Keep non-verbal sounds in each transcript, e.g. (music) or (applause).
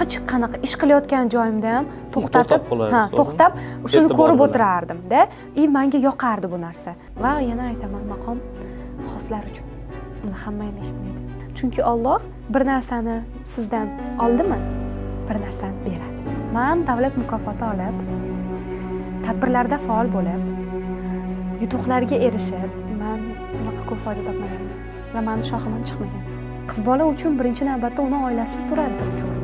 hech qanaqa ish qilayotgan joyimda ham to'xtatib ha to'xtab shuni ko'rib o'tirardimda. И manga yoqardi bu narsa. Va yana aytaman maqom xoslar uchun. Uni hamma ham eshitmaydi. Chunki olloh bir narsani sizdan oldimi? Bir narsani beradi. Man davlat mukofoti olib tadbirlarda faol bo'lib yutuqlarga erishib man unaqa ko'p foyda topmaganman va mani shoxim ham chiqmagan. Qiz bola uchun birinchi navbatda uni oilasi turadi birinchi o'rinda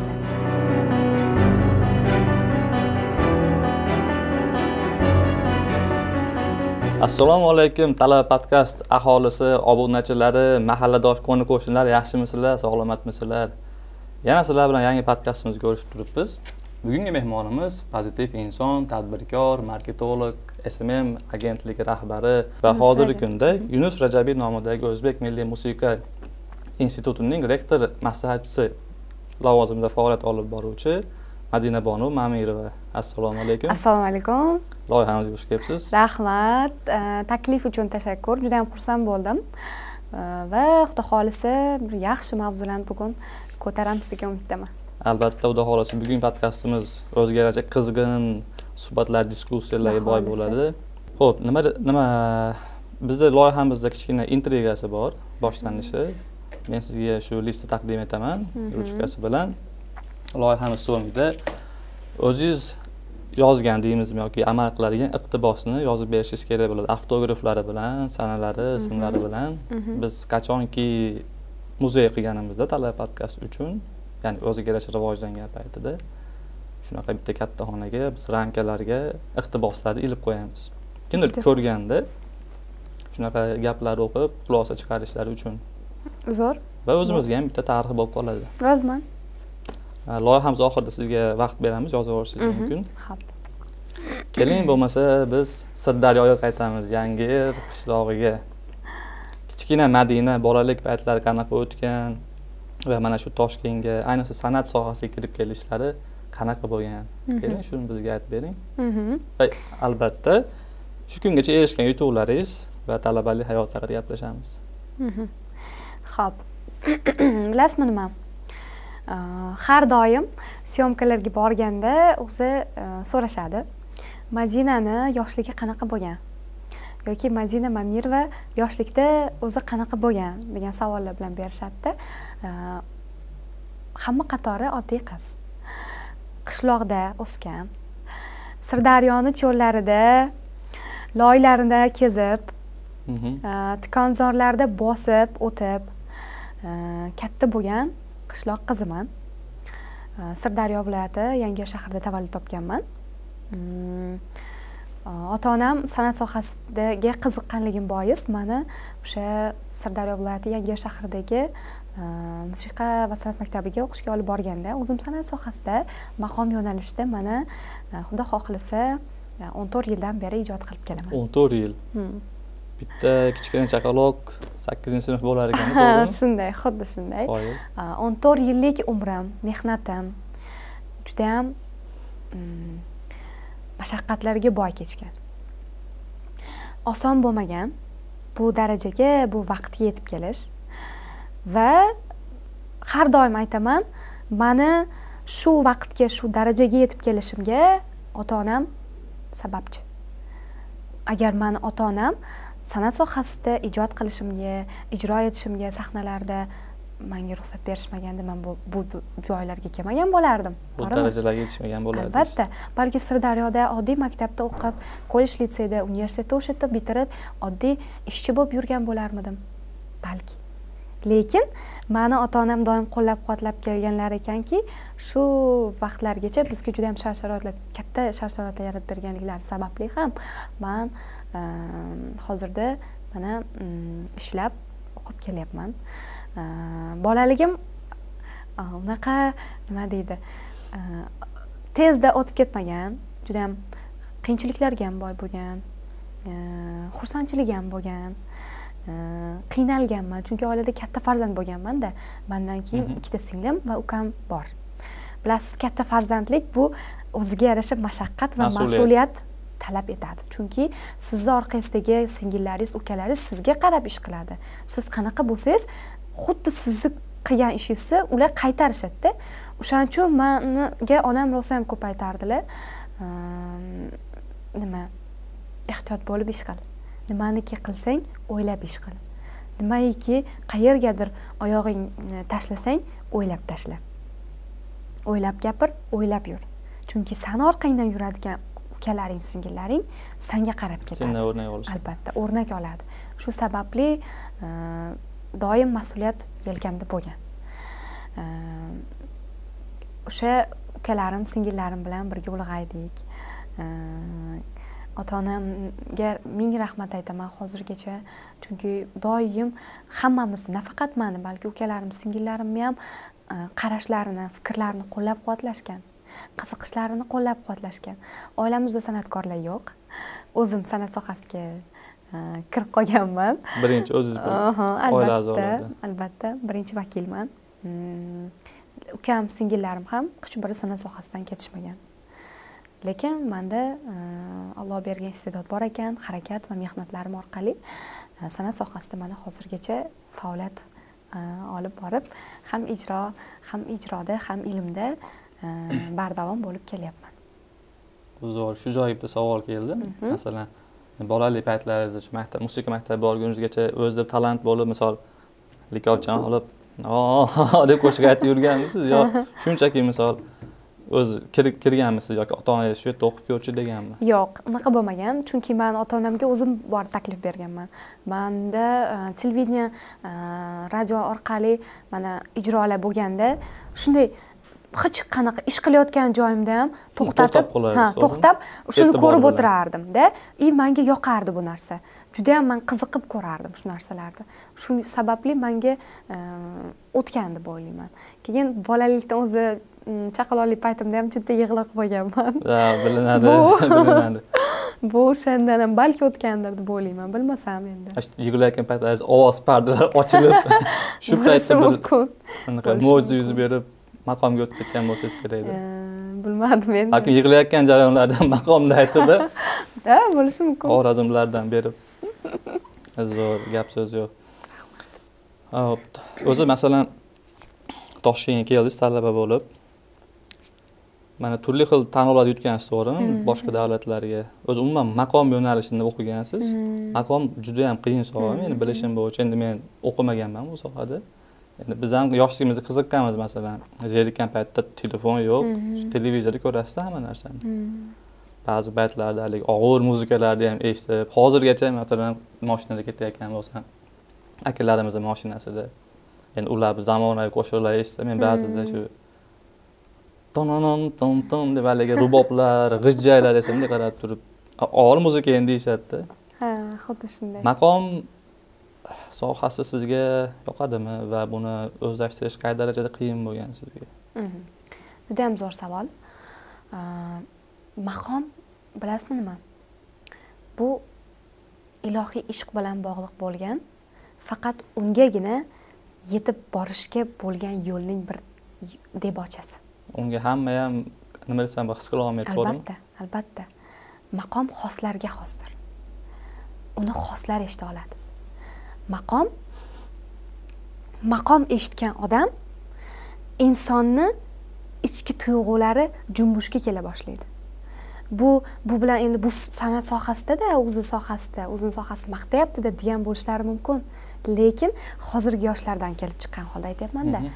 assalomu alaykum talaba podkast aholisi obunachilari mahalladosh qo'ni qo'shnilar yaxshimisizlar sog'lomatmisizlar yana sizlar bilan yangi podkastimizga ko'rishib turibmiz. Bugungi mehmonimiz pozitiv inson tadbirkor marketolog smm agentligi rahbari va hozirgi kunda yunus rajabiy nomidagi o'zbek milliy musiqa institutining rektor maslahatchisi lavozimida faoliyat olib boruvchi madina bonu mamirova. Assalomu alaykum. Assalomu alaykum. Loyihamizga xush kelibsiz? Rahmat. Eh, taklif uchun tashakkur. Juda yam xursand bo'ldim. Eh, va xudo xohlasa bir yaxshi mavzularni bugun ko'taramiz degan umiddaman. Albatta xudo xohlasa bugungi podkastimiz o'ziga yarasha qizg'in suhbatlar diskussiyalarga boy bo'ladi. Ho'p nima nima bizda loyihamizda kichkina intrigasi bor boshlanishi. Men sizga shu listni taqdim etaman ruchkasi bilan loyihamiz so'ngida o'zingiz yozgan deymizmi yoki amal qiladigan iqtibosni yozib berishingiz kerak bo'ladi. Avtograflari bilan sanalari ismlari bilan biz qachonki muzey qilganimizda talaba podkast uchun ya'ni o'ziga yarasha rivojlangan paytida shunaqa bitta katta xonaga biz ramkalarga iqtiboslarni ilib qo'yamiz. Kimdir ko'rganda shunaqa gaplarni o'qib xulosa chiqarishlari uchun zo'r. va o'zimizga ham bitta tarix bo'lib qoladi. Rozman loyihamiz oxirida sizga vaqt beramiz yozib yuborishingiz mumkin. Keling bo'lmasa biz sirdaryoga qaytamiz yangiyer qishlog'iga. Kichkina madina bolalik paytlari qanaqa o'tgan va mana shu toshkentga ayniqsa san'at sohasiga kirib kelishlari qanaqa bo'lgan? Keling shuni bizga aytib bering. Va albatta shu kungacha erishgan yutuqlaringiz va talabalik hayot haqida gaplashamiz. Xo'p. (clears throat) Bilasizmi nima? Э, Har doim syomkalarga borganda o'zi э, so'rashadi. Madinani yoshligi qanaqa bo'lgan? yoki Madina Mamirova yoshlikda o'zi qanaqa bo'lgan degan savollar bilan berishadi-da. Э, Hamma qatori oddiy qiz. Qishloqda o'sgan. Sirdaryoni cho'llarida loylarida kezib, Mhm. Э, tikonzorlarda bosib o'tib katta bo'lgan qishloq qiziman. Sirdaryo viloyati yangiyer shahrida tavallud topganman. Mm, э, ota onam san'at sohasidagi qiziqqanligim bois mani o'sha sirdaryo viloyati yangiyer shahridagi э, musiqa va san'at maktabiga o'qishga olib borganda o'zim san'at sohasida maqom yo'nalishida mana э, xudo xohlasa o'n to'rt yildan beri ijod qilib kelaman. O'n to'rt yil. Hmm. Bitta kichkina chaqaloq sakkizinchi sinf bo'lar ekan ha shunday xuddi shunday. O'n to'rt yillik umrim mehnatim. Judayam mm, mashaqqatlarga boy kechgan. Oson bo'lmagan bu darajaga bu vaqtga yetib kelish. Va har doim aytaman mani shu vaqtga shu darajaga yetib kelishimga ota onam sababchi. Agar mani ota onam san'at sohasida ijod qilishimga ijro etishimga sahnalarda manga ruxsat berishmaganda man bu, bu joylarga kelmagan bo'lardim. Bu darajalarga yetishmagan bo'lardingiz albatta. Balki sirdaryoda oddiy maktabda o'qib kollej litseyda universitetda o'sha yerda bitirib oddiy ishchi bo'lib yurgan bo'larmidim? Balki. Lekin mani ota onam doim qo'llab quvvatlab kelganlar ekanki shu vaqtlargacha bizga juda yam shart sharoitlar katta shart sharoitlar yaratib berganliklari sababli ham man hozirda mana ishlab o'qib kelyapman Ehm, bolaligim unaqa nima deydi a, tezda o'tib ketmagan judayam qiyinchiliklarga ham boy bo'lgan e, xursandchilik ham bo'lgan qiynalganman chunki oilada katta farzand bo'lganmanda mandan keyin Mhm. ikkita singlim va ukam bor bilasiz katta farzandlik bu o'ziga yarasha mashaqqat va Mas'uliyat. Talab etadi. Chunki sizni orqang'izdagi singillaringiz ukalaringiz sizga qarab ish qiladi. Siz qanaqa bo'lsangiz xuddi sizni qilgan ishingizni ular qaytarishadida. O'shaning uchun manga onam rosa ham ko'p aytardilar. Ehm, nima ehtiyot bo'lib ish qil. Nimaniki qilsang o'ylab ish qil. Nimaiki qayergadir oyog'ingni tashlasang o'ylab tashla. O'ylab gapir o'ylab yur. Chunki sani orqangdan yuradigan ukalaring singillaring sanga qarab ketadi. Sendan o'rnak olishadi. Albatta o'rnak oladi. Shu sababli e, doim mas'uliyat yelkamda bo'lgan. E, o'sha ukalarim singillarim bilan birga ulg'aydik. E, ota onamga ming rahmat aytaman hozirgacha. Chunki doim hammamiz nafaqat mani balki ukalarim singillarimni ham qarashlarini fikrlarini qo'llab quvvatlashgan qiziqishlarini qo'llab quvvatlashgan. Oilamizda san'atkorlar yo'q. O'zim san'at sohasiga e, kirib qolganman. Birinchi o'zingiz oila a'zolaridan albatta birinchi vakilman. Mm, ukam singillarim ham hech biri san'at sohasidan ketishmagan. Lekin manda e, alloh bergan iste'dod bor ekan harakat va mehnatlarim orqali e, san'at sohasida mana hozirgacha faoliyat olib borib ham ijro ham ijroda ham ilmda bardavom bo'lib kelyapman. Zo'r shu bitta savol keldi. Mhm. masalan bolalik paytlaringizda shu maktab musiqa maktabiga borguningizgacha o'zida talant bo'lib misol likopchani olib (laughs) deb qo'shiq aytib yurganmisiz? yo (laughs) shunchaki misol o'zi kirganmisiz yoki ota onangiz shu yerda o'qib ko'rchi deganmi? Yo'q unaqa bo'lmagan. Chunki man ota onamga o'zim borib taklif berganman. Manda e, televideniya e, radio orqali mana ijrolar bo'lganda shunday hech qanaqa ish qilayotgan joyimda ham to'xtatib ha to'xtab shuni ko'rib o'tirardimda. И manga yoqardi bu narsa. Judayam man qiziqib ko'rardim shu narsalarni. Shu sababli manga e, o'tgan deb o'ylayman. Keyin bolalikdan o'zi mm, chaqaloqlik paytimda ham juda yig'loq bo'lganman. Ha bilinadi (laughs) (laughs) bilinadi. bu o'shandan ham balki o'tgandir deb o'ylayman bilmasam endi. Yig'layotgan paytlaringiz ovoz pardalar ochilib. (laughs) Shu paytda anaqa mo'jiza yuz berib maqomga o'tib ketgan bo'lsangiz kerak edi bilmadim endi. Balkim yig'layotgan jarayonlarda (laughs) maqomni aytib (laughs) ha bo'lishi mumkin. Xorazmlardan berib. Zo'r gap so'z yo'q. Hop o'zi masalan toshkentga keldingiz talaba bo'lib. Mana turli xil tanlovlar yutgansiz to'g'rimi? Hmm. boshqa davlatlarga. O'zi umuman maqom yo'nalishida o'qigansiz. Hmm. maqom juda yam qiyin soha. Meni hmm. bilishim bo'yicha endi men o'qimaganman bu sohada endi biz ham yoshligimizda qiziqqanmiz masalan. Zerikkan paytda telefon yo'q televizorda ko'rasizda hamma narsani. Ba'zi paytlarda haligi og'ir muzikalarni ham eshitib hozirgacha masalan moshinada ketayotgan bo'lsam akalarimizni moshinasida endi ular zamonaviy qo'shiqlar eshitsa men ba'zida shu tononon ton ton deb haligi ruboblar (laughs) g'ijjaylar esa bunday qarab turib og'ir muzika endi deyishadida ha xuddi shunday. Maqom sohasi sizga yoqadimi va buni o'zlashtirish qay darajada qiyin bo'lgan sizga? Mhm. judayam zo'r savol. Maqom bilasizmi? Nima bu ilohiy ishq bilan bog'liq bo'lgan faqat ungagina yetib borishga bo'lgan yo'lning bir debochasi unga hamma ham nima desam his qila olmaydi to'g'rimi albatta albatta. Maqom xoslarga xosdir. Uni xoslar eshita oladi maqom? Maqom eshitgan odam insonni ichki tuyg'ulari junbushga kela boshlaydi. Bu bu bilan endi bu san'at sohasidada o'zi sohasida o'zini sohasida maqtayaptida degan bo'lishlari mumkin. Lekin hozirgi yoshlardan kelib chiqqan holda aytyapmanda mhm.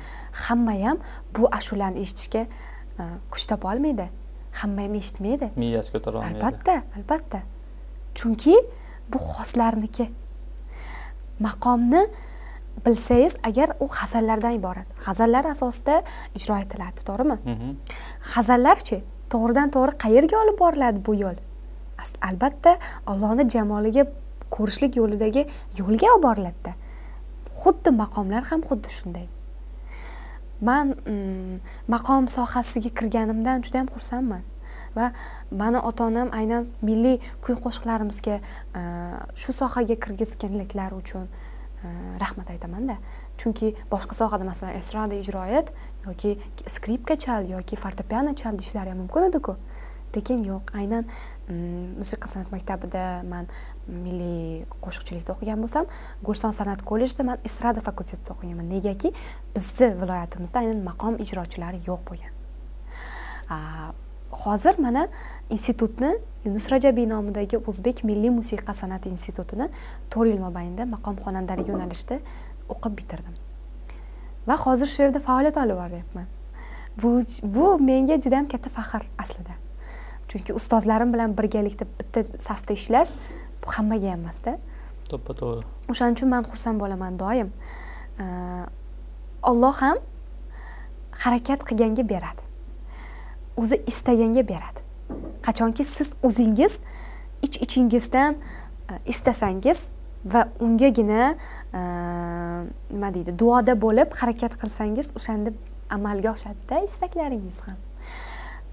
hamma ham bu ashulani eshitishga e, kuch topa olmaydi. Hamma ham eshitmaydi. Miyasi ko'tara olmaydi. Albatta albatta. Chunki bu xoslarniki maqomni bilsangiz agar u g'azallardan iborat. G'azallar asosida ijro etiladi to'g'rimi? G'azallarchi to'g'ridan to'g'ri qayerga olib boriladi bu yo'l? Albatta ollohni jamoliga ko'rishlik yo'lidagi yo'lga olib boriladida. Xuddi maqomlar ham xuddi shunday. Man mm, maqom sohasiga kirganimdan juda yam xursandman va mani ota onam aynan milliy kuy qo'shiqlarimizga e, shu sohaga kirgizganliklari uchun e, rahmat aytamanda. Chunki boshqa sohada masalan estrada ijro et yoki skripka chal yoki fortepiano chal deyishlari ham mumkin ediku. Lekin yo'q aynan musiqa san'at maktabida man milliy qo'shiqchilikda o'qigan bo'lsam guliston san'at kollejida man estrada fakultetida o'qiganman. Negaki bizni viloyatimizda aynan maqom ijrochilari yo'q bo'lgan. Hozir mana institutni yunus rajabiy nomidagi o'zbek milliy musiqa san'ati institutini to'rt yil mobaynida maqom xonandalik yo'nalishida o'qib bitirdim. Va hozir shu yerda faoliyat olib boryapman. Bu bu menga juda yam katta faxr aslida. Chunki ustozlarim bilan birgalikda bitta safda ishlash bu hammaga ham emasda. To'ppa to'g'ri. O'shaning uchun man xursand bo'laman doim. Olloh ham harakat qilganga beradi o'zi istaganga beradi. Qachonki siz o'zingiz ich iç ichingizdan e, istasangiz va ungagina e, nima deydi duoda bo'lib harakat qilsangiz o'shanda amalga oshadida istaklaringiz ham.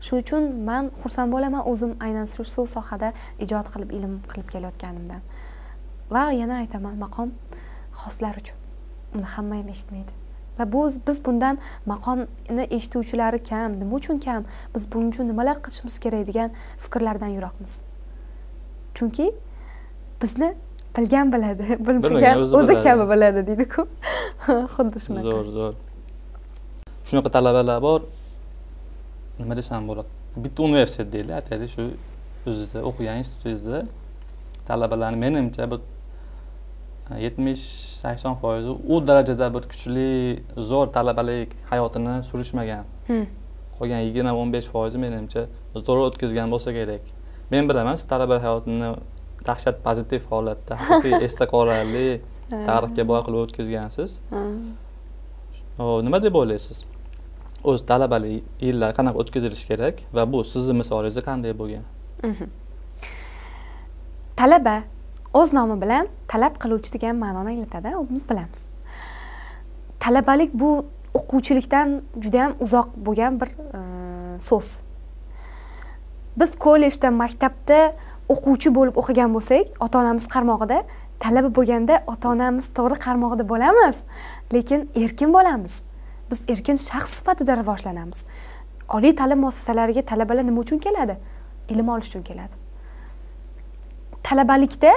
Shuning uchun man xursand bo'laman o'zim aynan shu sohada ijod qilib ilm qilib kelayotganimdan. Va yana aytaman maqom xoslar uchun. Uni hamma ham eshitmaydi. Va bu biz bundan maqomni eshituvchilari kam nima uchun kam? Biz buning uchun nimalar qilishimiz kerak degan fikrlardan yiroqmiz. Chunki bizni bilgan biladi (laughs) bilmagan o'zi kabi biladi. deydiku. (laughs) Xuddi shunaqa. Zo'r zo'r. Shunaqa talabalar bor. Nima desam bo'ladi? Bitta universitet deylik aytaylik shu o'zizda o'qigan institutingizda talabalarni menimcha bir yetmish sakson foizi u darajada bir kuchli zo'r talabalik hayotini surishmagan. Qolgan yigirma o'n besh foizi menimcha zo'r o'tkazgan bo'lsa kerak. Men bilaman siz talaba hayotini dahshat pozitiv holatda haqiqiy (laughs) esda qolarli tarixga boy qilib o'tkazgansiz. Nima deb o'ylaysiz? O'z talabalik yillari qanaqa o'tkazilishi kerak va bu sizni misolingizda qanday bo'lgan? Mhm. talaba o'z nomi bilan talab qiluvchi degan ma'noni anglatadi o'zimiz bilamiz. Talabalik bu o'quvchilikdan juda yam uzoq bo'lgan bir e, so'z. Biz kollejda maktabda o'quvchi bo'lib o'qigan bo'lsak ota onamiz qarmog'ida talaba bo'lganda ota onamiz to'g'ri qarmog'ida bo'lamiz lekin erkin bo'lamiz. Biz erkin shaxs sifatida rivojlanamiz. Oliy ta'lim muassasalariga talabalar nima uchun keladi? Ilm olish uchun keladi. Talabalikda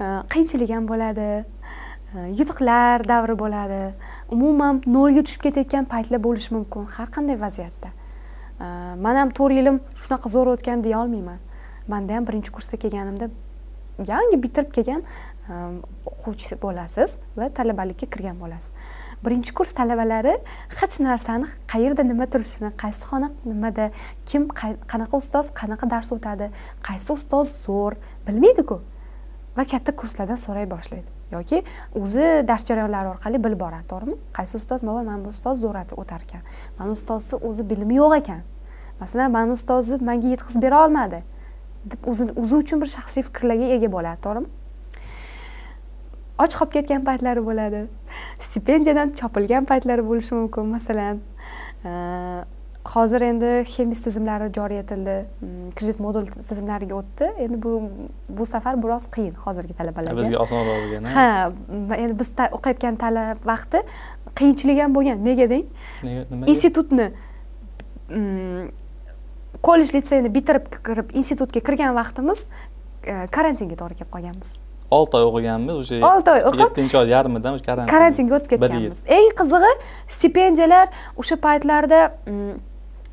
Э, qiyinchilik ham bo'ladi. Э, yutuqlar davri bo'ladi. Umuman nolga tushib ketayotgan paytlar bo'lishi mumkin har qanday vaziyatda. Э, man ham to'rt yilim shunaqa zo'r o'tgan deya olmayman. Manda ham birinchi kursga kelganimda yangi bitirib kelgan o'quvchi bo'lasiz va talabalikka kirgan bo'lasiz. Birinchi kurs talabalari hech narsani qayerda nima turishini qaysi xona nimada kim qanaqa ustoz qanaqa dars o'tadi qaysi ustoz zo'r bilmaydiku. Va katta kurslardan so'ray boshlaydi. Yoki o'zi dars jarayonlari orqali bilib boradi to'g'rimi? Qaysi ustoz bova mana bu ustoz zo'r o'tar ekan mana ustozni o'zi bilimi yo'q ekan. Masalan mani ustozi manga yetkazib bera olmadi deb o'zi uchun bir shaxsiy fikrlarga ega bo'ladi to'g'rimi? Och qolib ketgan paytlari bo'ladi. Stipendiyadan chopilgan paytlari bo'lishi mumkin. Masalan hozir endi xemis tizimlari joriy etildi mm, kredit modul tizimlariga o'tdi. Endi bu bu safar biroz qiyin hozirgi talabalarga. Bizga osonroq bo'lgan ha endi biz o'qiyotgan talab vaqti qiyinchilik ham bo'lgan. Nega deng? Institutni mm, kollej litseyni bitirib kirib institutga kirgan vaqtimiz e, karantinga to'g'ri kelib qolganmiz. Olti oy o'qiganmiz o'sha olti oy o'qib yettinchi oy yarmidan karantin karantinga o'tib ketganmiz. Eng qizig'i stipendiyalar o'sha paytlarda mm,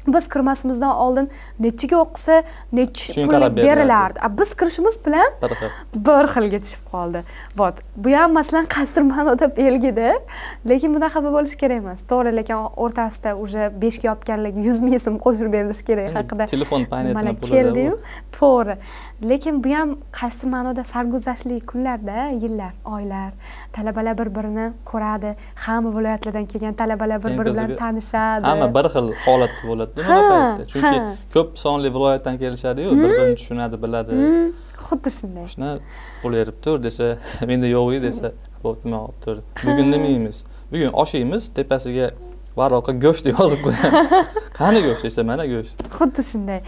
biz kirmasimizdan oldin nechiga o'qisa nechi pul berilardi. biz kirishimiz bilan bir xil. bir xilga tushib qoldi. Вот bu ham masalan qaysidir ma'noda belgida lekin bunaqa bo'lishi kerak emas. To'g'ri lekin o'rtasida уже beshga yopganlarga yuz ming so'm qo'shib berilishi kerak haqida telefon nimalar keldiyu? to'g'ri lekin bu ham qaysi ma'noda sarguzashtli kunlarda yillar oylar talabalar bir birini ko'radi. Hamma viloyatlardan kelgan talabalar bir biri bilan tanishadi. hamma bir xil holatda bo'ladi unaqa paytda. Chunki ko'p sonli viloyatdan kelishadiyu bir hmm. birini tushunadi biladi. Hmm. xuddi shunday. Shuna pul tur desa (laughs) menda yo'q desa bo'pti nima olib tur? Bugun nima yeymiz bugun osh yeymiz tepasiga varoqqa go'sht deb (laughs) yozib qo'yamiz. Qani go'sht? Desa mana go'sht. Xuddi shunday.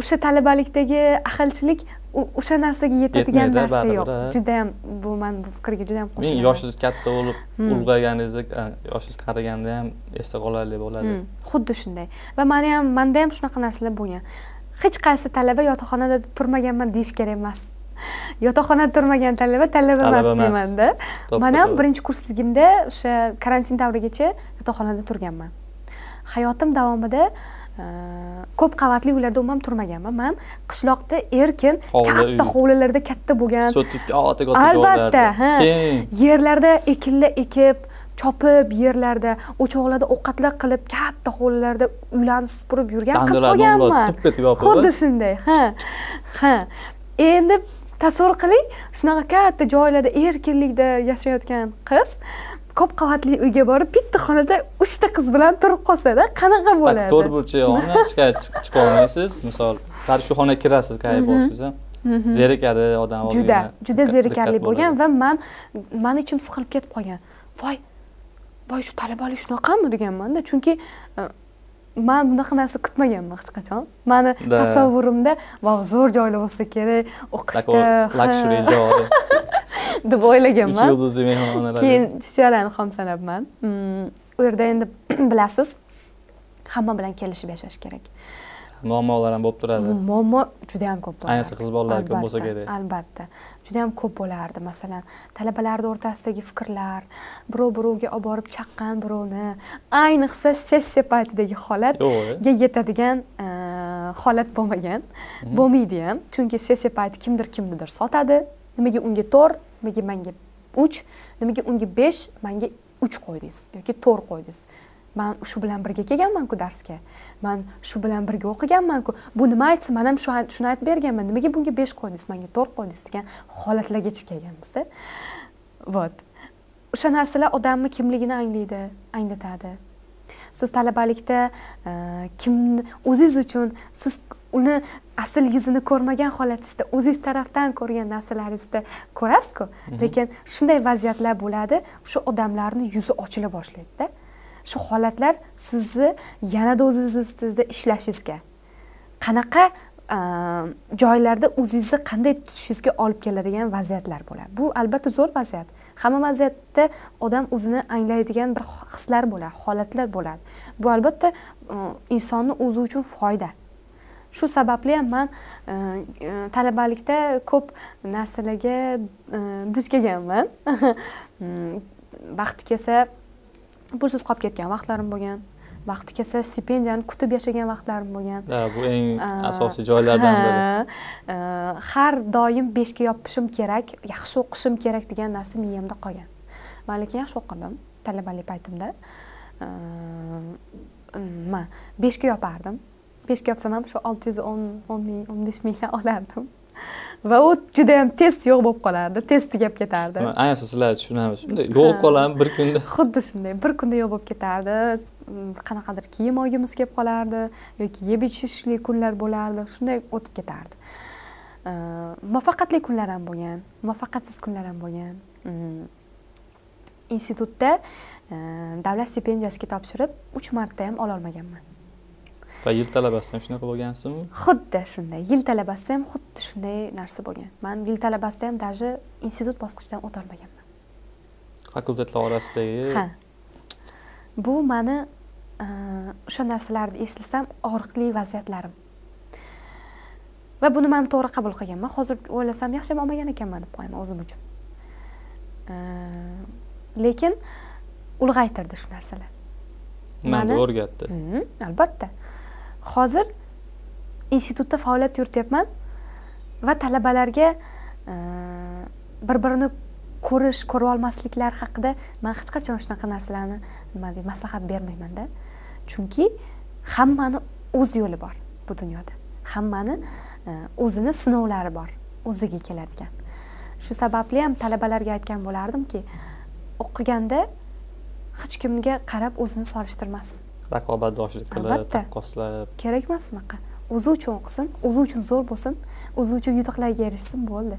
O'sha talabalikdagi ahilchilik o'sha narsaga yetadigan narsa yo'q. judayam bu man bu fikrga judayam qo'shilaman ming yoshingiz katta bo'lib hmm. ulg'ayganingizda yoshingiz qariganda ham esda qolarli bo'ladi. Hmm, xuddi shunday. Va mani ham manda ham shunaqa narsalar bo'lgan. Hech qaysi talaba yotoqxonada turmaganman deyish kerak emas. (laughs) Yotoqxonada turmagan talaba talaba emas deymanda man ham birinchi kursligimda o'sha karantin davrigacha yotoqxonada turganman. Hayotim davomida ko'p qavatli uylarda umuman turmaganman. Man qishloqda erkin katta hovlilarda katta bo'lgan albatta ha. Yerlarda ekinlar ekib chopib yerlarda o'choqlarda ovqatlar qilib katta hovlilarda uylarni supurib yurgan qiz bo'lganman. xuddi shunday ha. Ha. Endi tasavvur qiling shunaqa katta joylarda erkinlikda yashayotgan qiz ko'p qavatli uyga borib bitta xonada uchta qiz bilan turib qolsada qanaqa bo'ladi to'rt burchag'ini (laughs) ichga chiq- chiqa olmaysiz misol har shu xonaga kirasiz kayf bo'lsangiz ham zerikadi odam Mhm. juda juda zerikarli bo'lgan va man mani ichim siqilib ketib qolgan. Voy voy shu talabalik shunaqami deganmanda chunki man bunaqa narsa kutmaganman hech qachon. Mani Da. tasavvurimda vau zo'r joylar bo'lsa kerak o'qishda joy. (laughs) deb uch o'ylaganman yulduzli mehmonxonalar keyin chuchvarani ham sanabman Mm, u yerda endi (clears throat) bilasiz hamma bilan kelishib yashash kerak muammolar ham bo'lib turadi. Muammo juda yam ko'p bo'lardi Ayniqsa qiz bolalar ko'p bo'lsa kerak. albatta. Juda yam ko'p bo'lardi. Masalan talabalarni o'rtasidagi fikrlar birov birovga olib borib chaqqan birovni ayniqsa sessiya paytidagi holat yo'q. ga yetadigan e, holat bo'lmagan bo'lmaydi ham. Chunki sessiya payti kimdir kimnidir sotadi. Nimaga unga to'rt nimaga manga uch nimaga unga besh manga uch qo'ydingiz yoki to'rt qo'ydingiz. Man shu bilan birga kelganmanku darsga man shu bilan birga o'qiganmanku. Bu nima aytsin? Man ham shu shuni aytib berganman. Nimaga bunga besh qo'ydingiz? Manga to'rt qo'ydingiz degan holatlargacha kelganmizda. Вот o'sha narsalar odamni kimligini anglaydi anglatadi. Siz talabalikda e, kimni o'zingiz uchun siz uni asl yuzini ko'rmagan holatingizda o'zingiz tarafdan ko'rgan narsalaringizda ko'rasizku. Lekin shunday vaziyatlar bo'ladi shu odamlarni yuzi ochila boshlaydida shu holatlar sizni yanada o'zingiz ustingizda ishlashingizga. Qanaqa ehm, joylarda o'zingizni qanday tutishingizga olib keladigan vaziyatlar bo'ladi. Bu albatta zo'r vaziyat. Hamma vaziyatda odam o'zini anglaydigan bir hislar bo'ladi holatlar bo'ladi. Bu albatta ehm, insonni o'zi uchun foyda. Shu sababli ham man ehm, talabalikda ko'p narsalarga duch kelganman. (laughs) Hmm, vaqti kelsa pulsiz qolib ketgan vaqtlarim bo'lgan. Vaqti kelsa stipendiyani kutib yashagan vaqtlarim bo'lgan. Ha, bu eng asosiy joylardan biri. e, har doim beshga yopishim kerak yaxshi o'qishim kerak degan narsa miyamda qolgan. Man lekin yaxshi o'qidim talabalik paytimda. Man beshga yopardim. Beshga yopsam ham shu olti yuz o'n o'n ming o'n besh minglar (laughs) olardim va u judayam tez yo'q bo'lib qolardi tez tugab ketardi. Ayniqsa sizlar tushunamiz shunday yo'q qolamiz bir kunda. (laughs) Xuddi shunday bir kunda yo'q bo'lib ketardi. Mm, qanaqadir kiyim olgimiz kelib qolardi yoki yeb ichishli kunlar bo'lardi shunday o'tib ketardi. Muvaffaqiyatli kunlar ham bo'lgan muvaffaqiyatsiz kunlar ham bo'lgan. Mm. institutda davlat stipendiyasiga topshirib uch marta ham ololmaganman va yil talabasidan shunaqa bo'lgansizmi xuddi shunday. Yil talabasida ham xuddi shunday narsa bo'lgan. Man yil talabasida ham даже institut bosqichidan o'tolmaganman fakultetlar orasidagi ha. Bu mani e, o'sha narsalarni eslasam og'riqli vaziyatlarim. Va buni man to'g'ri qabul qilganman. Hozir o'ylasam yaxshi ham olmagan ekanman deb qo'yaman o'zim uchun. E, lekin ulg'aytirdi shu narsalar. Mani- o'rgatdi. Albatta hozir institutda faoliyat yurityapman va talabalarga e, bir birini ko'rish ko'rib olmasliklar haqida man hech qachon shunaqa narsalarni nima deydi maslahat bermaymanda. Chunki hammani o'z yo'li bor bu dunyoda. Hammani e, o'zini sinovlari bor o'ziga keladigan. Shu sababli ham talabalarga aytgan bo'lardimki o'qiganda hech kimga qarab o'zini solishtirmasin. Raqobatdoshlik qilib taqqoslab. Kerak emas unaqa. O'zi uchun o'qisin o'zi uchun zo'r bo'lsin o'zi uchun yutuqlarga erishsin bo'ldi.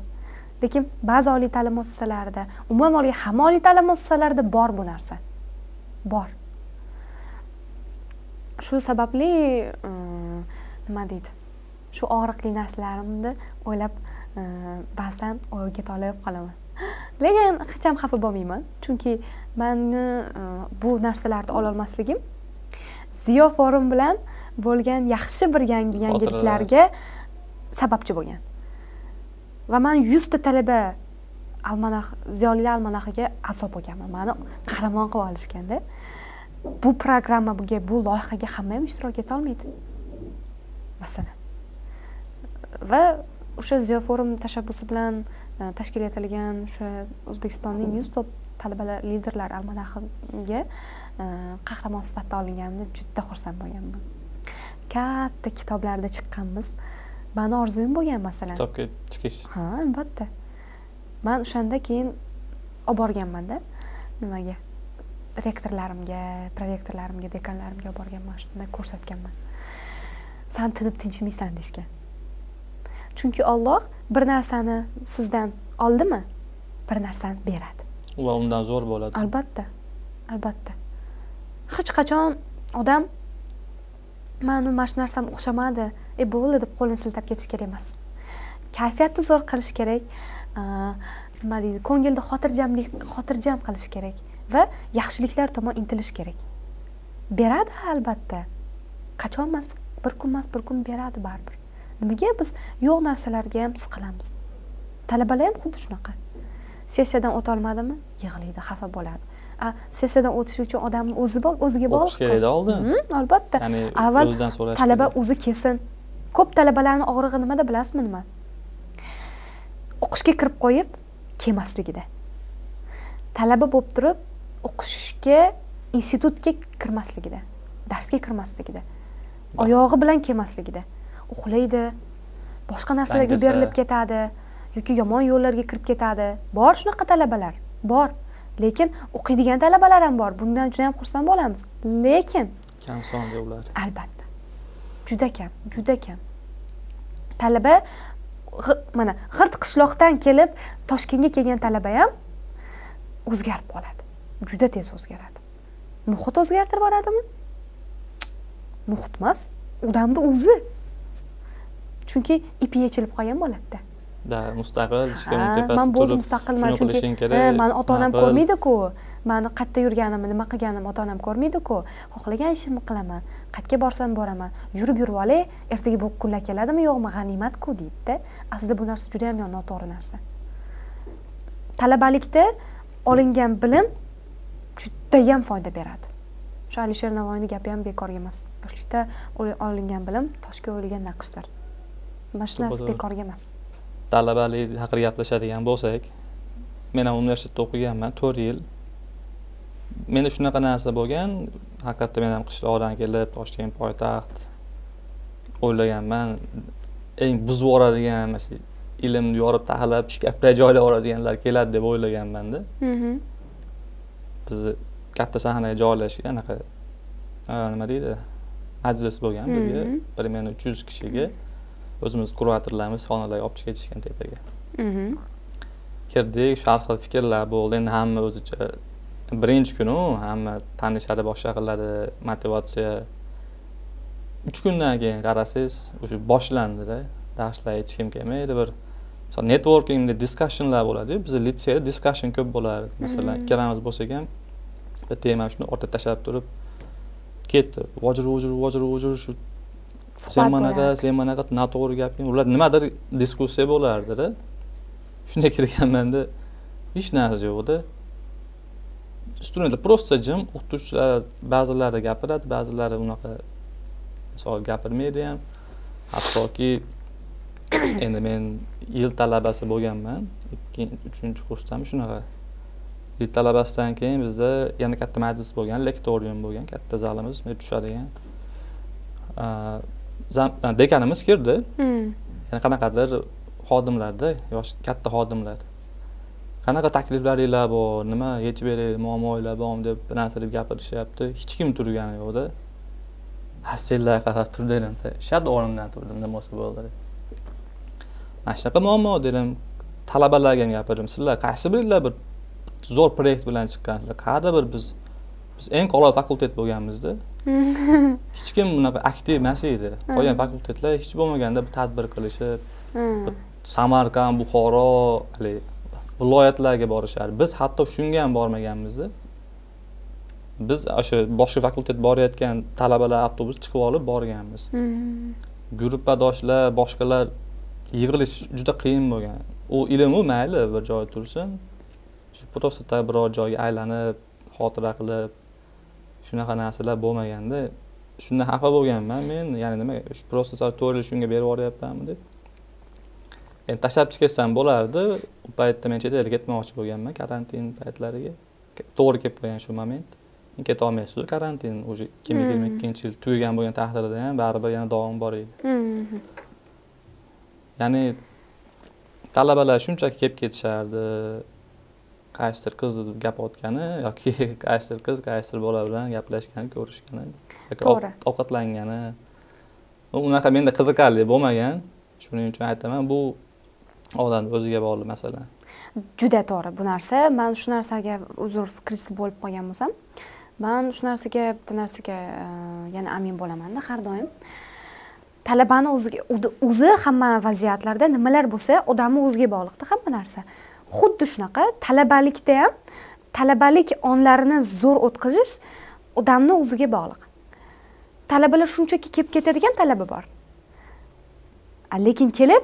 Lekin ba'zi oliy ta'lim muassasalarida umuman olganda hamma oliy ta'lim muassasalarida bor bu narsa. Bor. Shu sababli mm, nima deydi? Shu og'riqli narsalarimni o'ylab mm, ba'zan o'yga tolib qolaman. (gasps) Lekin hech ham xafa bo'lmayman chunki mani mm, bu narsalarni ololmasligim ziyo forum bilan bo'lgan yaxshi bir yangi yangiliklarga sababchi bo'lgan. Va man yuzta talaba almanax ziyolilar almanaxiga a'zo bo'lganman. Mani qahramon qilib olishganda bu programmaga bu loyihaga hamma ham ishtirok etolmaydi masalan. Va o'sha ziyo forum tashabbusi bilan e, tashkil etilgan o'sha o'zbekistonning yuz top talabalar liderlar almanaxiga qahramon sifatida olinganimda juda xursand bo'lganman. Katta kitoblarda chiqqanmiz. Mani orzuyim bo'lgan masalan. Kitobga chiqish. Ha albatta. Man o'shanda keyin olib borganmanda nimaga? Rektorlarimga prorektorlarimga dekanlarimga olib borganman shunda ko'rsatganman. San tinib tinchimaysan deyishgan chunki olloh bir narsani sizdan oldimi? Bir narsani beradi. Va undan zo'r bo'ladi. Albatta. Albatta hech qachon odam mana mana shu narsam o'xshamadi e bo'ldi deb qo'lini siltab ketish kerak emas. Kayfiyatni zo'r qilish kerak e, nima deydi ko'ngilni xotirjamlik xotirjam qilish kerak va yaxshiliklar tomon intilish kerak. Beradi albatta. Qachon emas bir kun emas bir kun beradi baribir. Nimaga biz yo'q narsalarga ham siqilamiz talabalar ham xuddi shunaqa. Sessiyadan o'tolmadimi yig'laydi xafa bo'ladi. Sessiyadan o'tish uchun odamni o'zi o'ziga bog'liq o'qish kerakda oldin albatta. Ya'ni avval talaba o'zi kelsin ko'p talabalarni og'rig'i nimada bilasizmi nima? O'qishga kirib qo'yib kelmasligida talaba bo'lib turib o'qishga institutga kirmasligida darsga kirmasligida oyog'i bilan kelmasligida uxlaydi boshqa narsalarga berilib ketadi yoki yomon yo'llarga kirib ketadi. Bor shunaqa talabalar bor lekin o'qiydigan talabalar ham bor. Bundan juda yam xursand bo'lamiz. Lekin kam sonda ular. Albatta. Juda kam juda kam. Talaba mana g'irt qishloqdan kelib toshkentga kelgan talaba ham o'zgarib qoladi. Juda tez o'zgaradi. Muhit o'zgartirib yuboradimi muhit emas odamni o'zi. Chunki ipi yechilib qolgan bo'ladida da mustaqil Ha, tepasida man bo'ldim mustaqilman chunki qilishing kerak ha, mani ota onam ko'rmaydiku mani qayerda yurganimni nima qilganimni ota onam ko'rmaydiku xohlagan ishimni qilaman qayerga borsam boraman yurib yurib olay ertaga bu kunlar keladimi yo'qmi g'animatku deydida aslida bu narsa juda yam noto'g'ri narsa talabalikda olingan bilim judayam foyda beradi shu alisher navoiyni gapi ham bekorga emas yoshlikda ol- olingan bilim toshga o'yilgan naqshdir mana shu narsa bekorga emas talabalik haqida gaplashadigan bo'lsak men ham universitetda o'qiganman to'rt yil. Menda shunaqa narsa bo'lgan haqiqatda men ham qishloqdan kelib toshkent poytaxt o'ylaganman. Eng buzib yuboradigan mana shu ilmni yorib taxlab shkafga joylab yuboradiganlar keladi deb o'ylaganmanda. Bizni katta sahnaga joylashgan anaqa nima deydi majlis bo'lgan bizga Mhm. примерно uch yuz kishiga o'zimiz kuratorlarimiz xonalarga olib chiqib ketishgan tepaga. Mhm. kirdik shu har xil fikrlar bo'ldi. Endi hamma o'zicha birinchi kunu hamma tanishadi boshqa qiladi motivatsiya. Uch kundan keyin qarasangiz o'sha boshlandida darslar hech kim kelmaydi bir misol networkingda discussionlar bo'ladiyu. Bizni litseyda discussion ko'p bo'lardi. Masalan Mhm. ikkalamiz bo'lsak ham bir temani shuni o'rtaga tashlab turib ketdi. Vojir vojir vojir vojir shu sen manaqa sen manaqa noto'g'ri gaping ular nimadir diskussiya bo'lardida. Shunday kirganmanda hech narsa yo'qda. Studentlar просто jim o'qituvchilar ba'zilari gapiradi ba'zilari unaqa misol gapirmaydi ham. Hattoki (coughs) endi men yil talabasi bo'lganman. Ikkinchi uchinchi kursdami shunaqa. Yil talabasidan keyin bizda yana katta majlis bo'lgan lektorium bo'lgan katta zalimiz tushadigan dekanimiz kirdi. Hmm. yana qanaqadir xodimlarda yosh katta xodimlar. Qanaqa takliflaringlar bor nima yechib beraylik muammolar bormi deb bir narsa deb gapirishyapti. Hech kim turgani yo'qda. Ha senlarga qarab tur dedim shart o'rnimdan turdim nima bo'lsa bo'ldi deb. Mana shunaqa muammo dedim talabalarga ham gapirdim. Sizlar qaysi biringlar bir zo'r proyekt bilan chiqqansizlar? Qayerda bir biz biz eng qulay fakultet bo'lganmizda (laughs) hech kim bunaqa aktiv emas edi. Qolgan fakultetlar hech bo'lmaganda bir tadbir qilishib Hmm. samarqand buxoro haligi viloyatlarga borishardi biz hatto shunga ham bormaganmizda. Biz o'sha boshqa fakultet borayotgan talabalar avtobus chiqib olib borganmiz. Hmm. gruppadoshlar boshqalar yig'ilish juda qiyin bo'lgan. U ilmu mayli bir joyda tursin. Просто biror joyga aylanib xotira qilib shunaqa narsalar bo'lmaganda shundan xafa bo'lganman. Men ya'ni nima просто to'rt yil shunga berib yuboryapmanmi deb. Endi tashlab chiqarsam bo'lardi. U paytda men chet elga ketmoqchi bo'lganman karantin paytlariga. To'g'ri kelib qolgan shu moment. Ketolmaysizu karantin. Уже ikki ming yigirma ikkinchi yil tugagan bo'lgan taqdirda ham baribir yana davom bor edi. Ya'ni talabalar shunchaki kelib ketishardi qaysidir qizni gapirayotgani yoki (laughs) qaysidir qiz qaysidir bola bilan gaplashgani ko'rishgani yoki ovqatlangani. Unaqa menda qiziqarli bo'lmagan. Shuning uchun aytaman bu odamni o'ziga bog'liq masala. Juda to'g'ri. Bu narsa man shu narsaga uzr fikrsiz bo'lib qolgan bo'lsam man shu narsaga bitta narsaga yana amin bo'lamanda har doim. Talabani o'ziga o'zi hamma vaziyatlarda nimalar bo'lsa odamni o'ziga bog'liqda hamma narsa xuddi shunaqa talabalikda ham talabalik onlarini zo'r o'tkazish odamni o'ziga bog'liq. Talabalar shunchaki kelib ketadigan talaba bor. Lekin kelib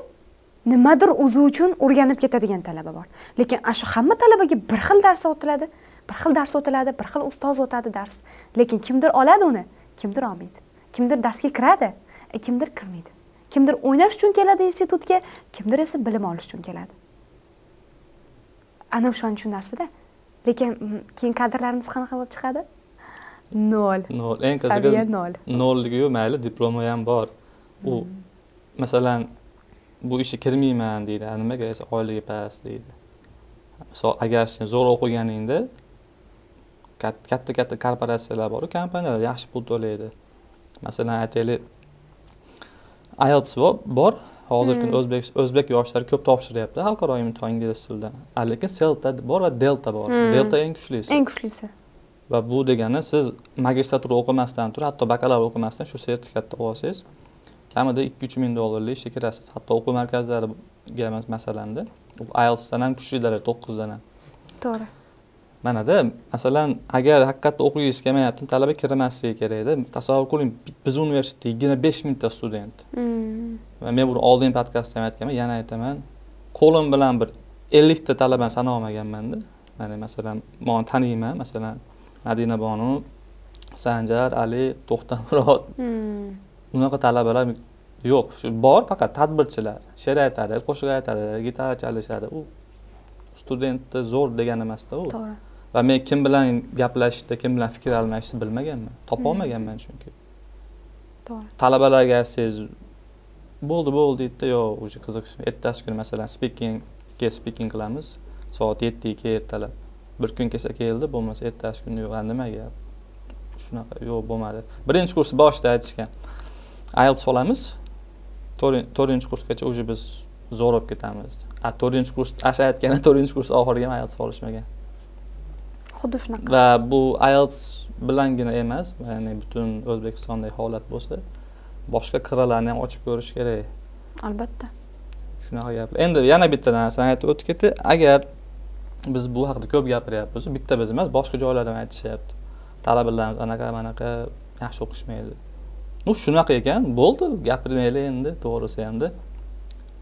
nimadir o'zi uchun o'rganib ketadigan talaba bor. Lekin ana shu hamma talabaga bir xil dars o'tiladi bir xil dars o'tiladi bir xil ustoz o'tadi dars. Lekin kimdir oladi uni kimdir olmaydi. Kimdir darsga kiradi e, kimdir kirmaydi. Kimdir o'ynash uchun keladi institutga kimdir esa bilim olish uchun keladi. Ana o'shaning uchun narsada lekin keyin kadrlarimiz qanaqa bo'lib chiqadi? Nol. Nol. Eng qizig'i nol. nolligiyu mayli diplomi ham bor. U hmm. masalan bu ishga kirmayman deydi. Nimaga desa oyligi past deydi. Misol agar sen zo'r o'qiganingda katta katta korporatsiyalar boru kompaniyalar yaxshi pul to'laydi. Masalan aytaylik ielts bor hozirgi kunda hmm. o'zbek o'zbek yoshlari ko'p topshiryapti. Xalqaro imtihon ingliz tilida lekin selta bor va delta bor. Hmm. delta eng kuchlisi. Eng kuchlisi. Va bu degani siz magistratura o'qimasdan turib hatto bakalavr o'qimasdan shu sertifikatni olsangiz kamida ikki uch ming dollarlik ishga kirasiz hatto o'quv markazlariga masalanda. Ieltsdan ham kuchli daraja to'qqizdan ham. To'g'ri manada masalan agar haqiqatda o'qigisi kelmayapti talaba kirmasligi kerakda tasavvur qiling biz universitetda yigirma besh mingta student. Hmm. va men buni oldingi podkastda ham aytganman yana aytaman. Qo'lim bilan bir ellikta talabani sana olmaganmanda mana masalan mani taniyman masalan madina bonu sanjar ali to'xtamurod. Hmm. unaqa talabalar yo'q. Shu bor faqat tadbirchilar. She'r aytadi qo'shiq aytadi gitara chalishadi. U studentni zo'r degani emasda u. To'g'ri va men kim bilan gaplashishni kim bilan fikr almashishni bilmaganman. Topolmaganman hmm. chunki. To'g'ri. Talabalarga aytsangiz bo'ldi bo'ldi deydida yo'q уже qiziqishmaydi ertasi kuni masalan speakingga speaking qilamiz. Soat yettiga ertalab. Bir kun kelsa keldi bo'lmasa ertasi kuni yo'q. Nima gap? Shunaqa yo'q bo'lmadi. Birinchi kursni boshida aytishgan. Ielts olamiz to'rtinchi kursgacha уже biz zo'r bo'lib ketamiz. A to'rtinchi kurs asha aytgani to'rtinchi kurs oxiriga ham ielts olishmagan xuddi shunaqa va bu ielts bilangina emas ya'ni butun o'zbekistondagi holat bo'lsa boshqa qirralarni ham ochib ko'rish kerak. Albatta. Shunaqa gaplar endi yana bitta narsani aytib o'tib ketay agar biz bu haqida ko'p gapiryapmiz bitta biz emas boshqa joylardan aytishyapti. Talabalarimiz anaqa manaqa yaxshi o'qishmaydi. Ну shunaqa ekan bo'ldi gapirmaylik endi to'g'risi hamda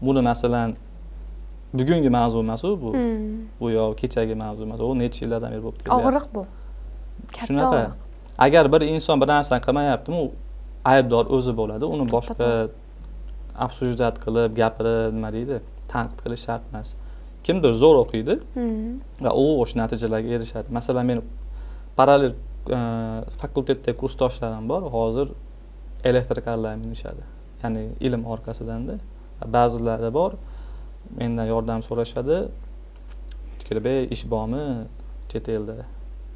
buni masalan bugungi mavzu emas u bu hmm. bu yo kechagi mavzu emas u necha yillardan beri bo'lib kelyapti og'riq bu. Katta shunaqa. agar bir inson bir narsani qilmayaptimi u aybdor o'zi bo'ladi. Uni boshqa обсуждать qilib gapirib nima deydi tanqid qilish shart emas. Kimdir zo'r o'qiydi hmm. va u o'sha natijalarga erishadi. Masalan meni parallel e, fakultetdagi kursdoshlarim bor hozir elektrokarlar minishadi. Ya'ni ilm orqasidanda. Ba'zilarida bor mendan yordam so'rashadi. Tikilib ish bormi? chet elda.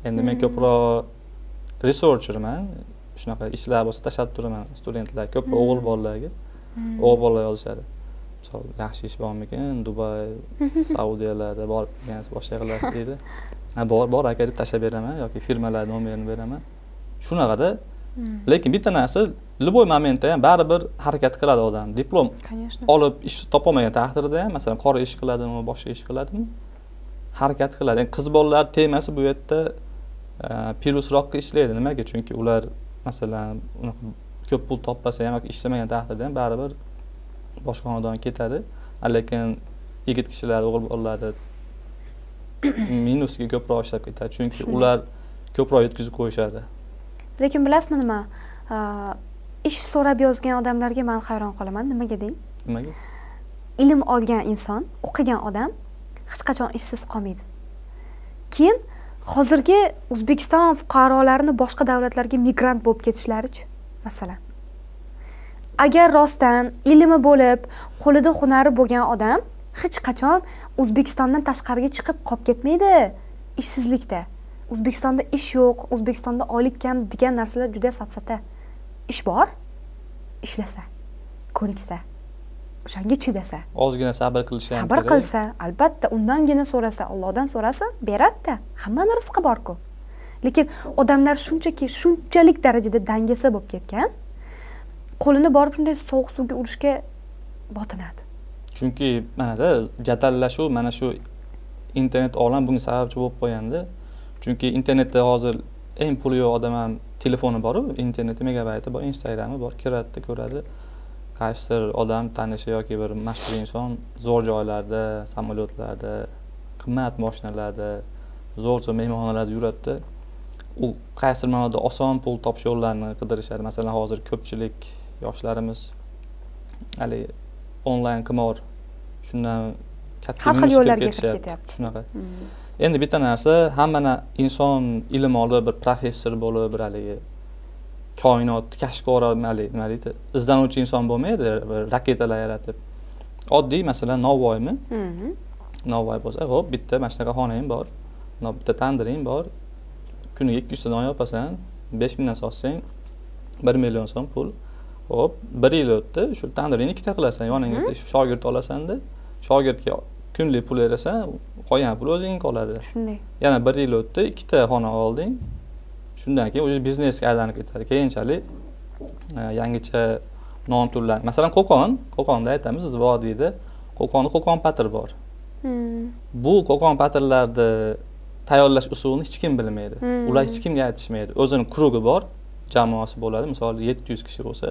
Endi men hmm. ko'proq researcherman. Shunaqa ishlar bo'lsa tashlab turaman studentlar ko'p hmm. o'g'il bolalarga. Hmm. o'g'il bolalar yozishadi. Misol yaxshi ish bormikin dubay (laughs) saudiyalarda borib boshqa qilasiz deydi. Ha bor bor aka deb tashlab beraman yoki firmalar nomerini beraman. Shunaqada lekin bitta narsa любой momentda ham baribir harakat qiladi odam diplom конечно. olib ish topolmagan taqdirda ham masalan qora ish qiladimi boshqa ish qiladimi harakat qiladi endi qiz bolalar temasi bu yerda plyusroqqa ishlaydi nimaga chunki ular masalan unaqa ko'p pul topmasa ham yoki ishlamagan taqdirda ham baribir boshqa xonadonga ketadi lekin yigit kishilar o'g'il bolalarda minusga ko'proq ishlab ketadi chunki ular ko'proq yetkazib qo'yishadi lekin bilasizmi nima ish so'rab yozgan odamlarga man hayron qolaman. Nimaga deng? Nimaga? Ilm olgan inson o'qigan odam hech qachon ishsiz qolmaydi. Keyin hozirgi o'zbekiston fuqarolarini boshqa davlatlarga migrant bo'lib ketishlarichi masalan. Agar rostdan ilmi bo'lib qo'lida hunari bo'lgan odam hech qachon o'zbekistondan tashqariga chiqib qolib ketmaydi ishsizlikda. O'zbekistonda ish yo'q o'zbekistonda oylik kam degan narsalar juda safsata ish bor ishlasa ko'niksa o'shanga chidasa. Ozgina sabr qilishi sabr qilsa albatta undangina so'rasa ollohdan so'rasa beradida hammani rizqi borku. Lekin odamlar shunchaki shunchalik darajada dangasa bo'lib ketgan qo'lini borib shunday sovuq suvga urishga botinadi. Chunki manada jadallashuv mana shu internet olam bunga sababchi bo'lib qo'yganda chunki internetda hozir eng puli yo'q odam ham telefoni boru interneti megabayti bor instagrami bor kiradida ko'radi. Qaysidir odam tanishi yoki bir mashhur inson zo'r joylarda samolyotlarda qimmat moshinalarda zo'r zo'r mehmonxonalarda yuradida u qaysidir ma'noda oson pul topish yo'llarini qidirishadi. Masalan hozir ko'pchilik yoshlarimiz haligi onlayn qimor shundan katta Har xil yo'llarga kirib ketyapti. shunaqa endi bitta narsa hammani inson ilm olib bir professor bo'lib bir haligi koinot kashfkori haligi nima deydi izlanuvchi inson bo'lmaydi raketalar yaratib. Oddiy masalan novvoymi? Novvoy bo'lsa ho'p bitta mana shunaqa xonang bor. Bitta tandiring bor. Kuniga ikki yuzta non yopasan besh mingdan sotsang bir million so'm pul. Ho'p bir yil o'tdi shu tandiringni ikkita qilasan yoningga shogird olasanda. Shogirdga kunlik pul berasan qolgan pul o'zingga qoladi. Shunday. Yana bir yil o'tdi ikkita xona olding. Shundan keyin уже biznesga aylanib ketadi. Keyinchalik e, yangicha non turlari masalan qo'qon. Qo'qonda aytamiz biz vodiyda qo'qonda qo'qon patir bor. Hmm. bu qo'qon patirlarni tayyorlash usulini hech kim bilmaydi. Hmm. ular hech kimga aytishmaydi. O'zini krugi bor jamoasi bo'ladi. Misol yetti yuz kishi bo'lsa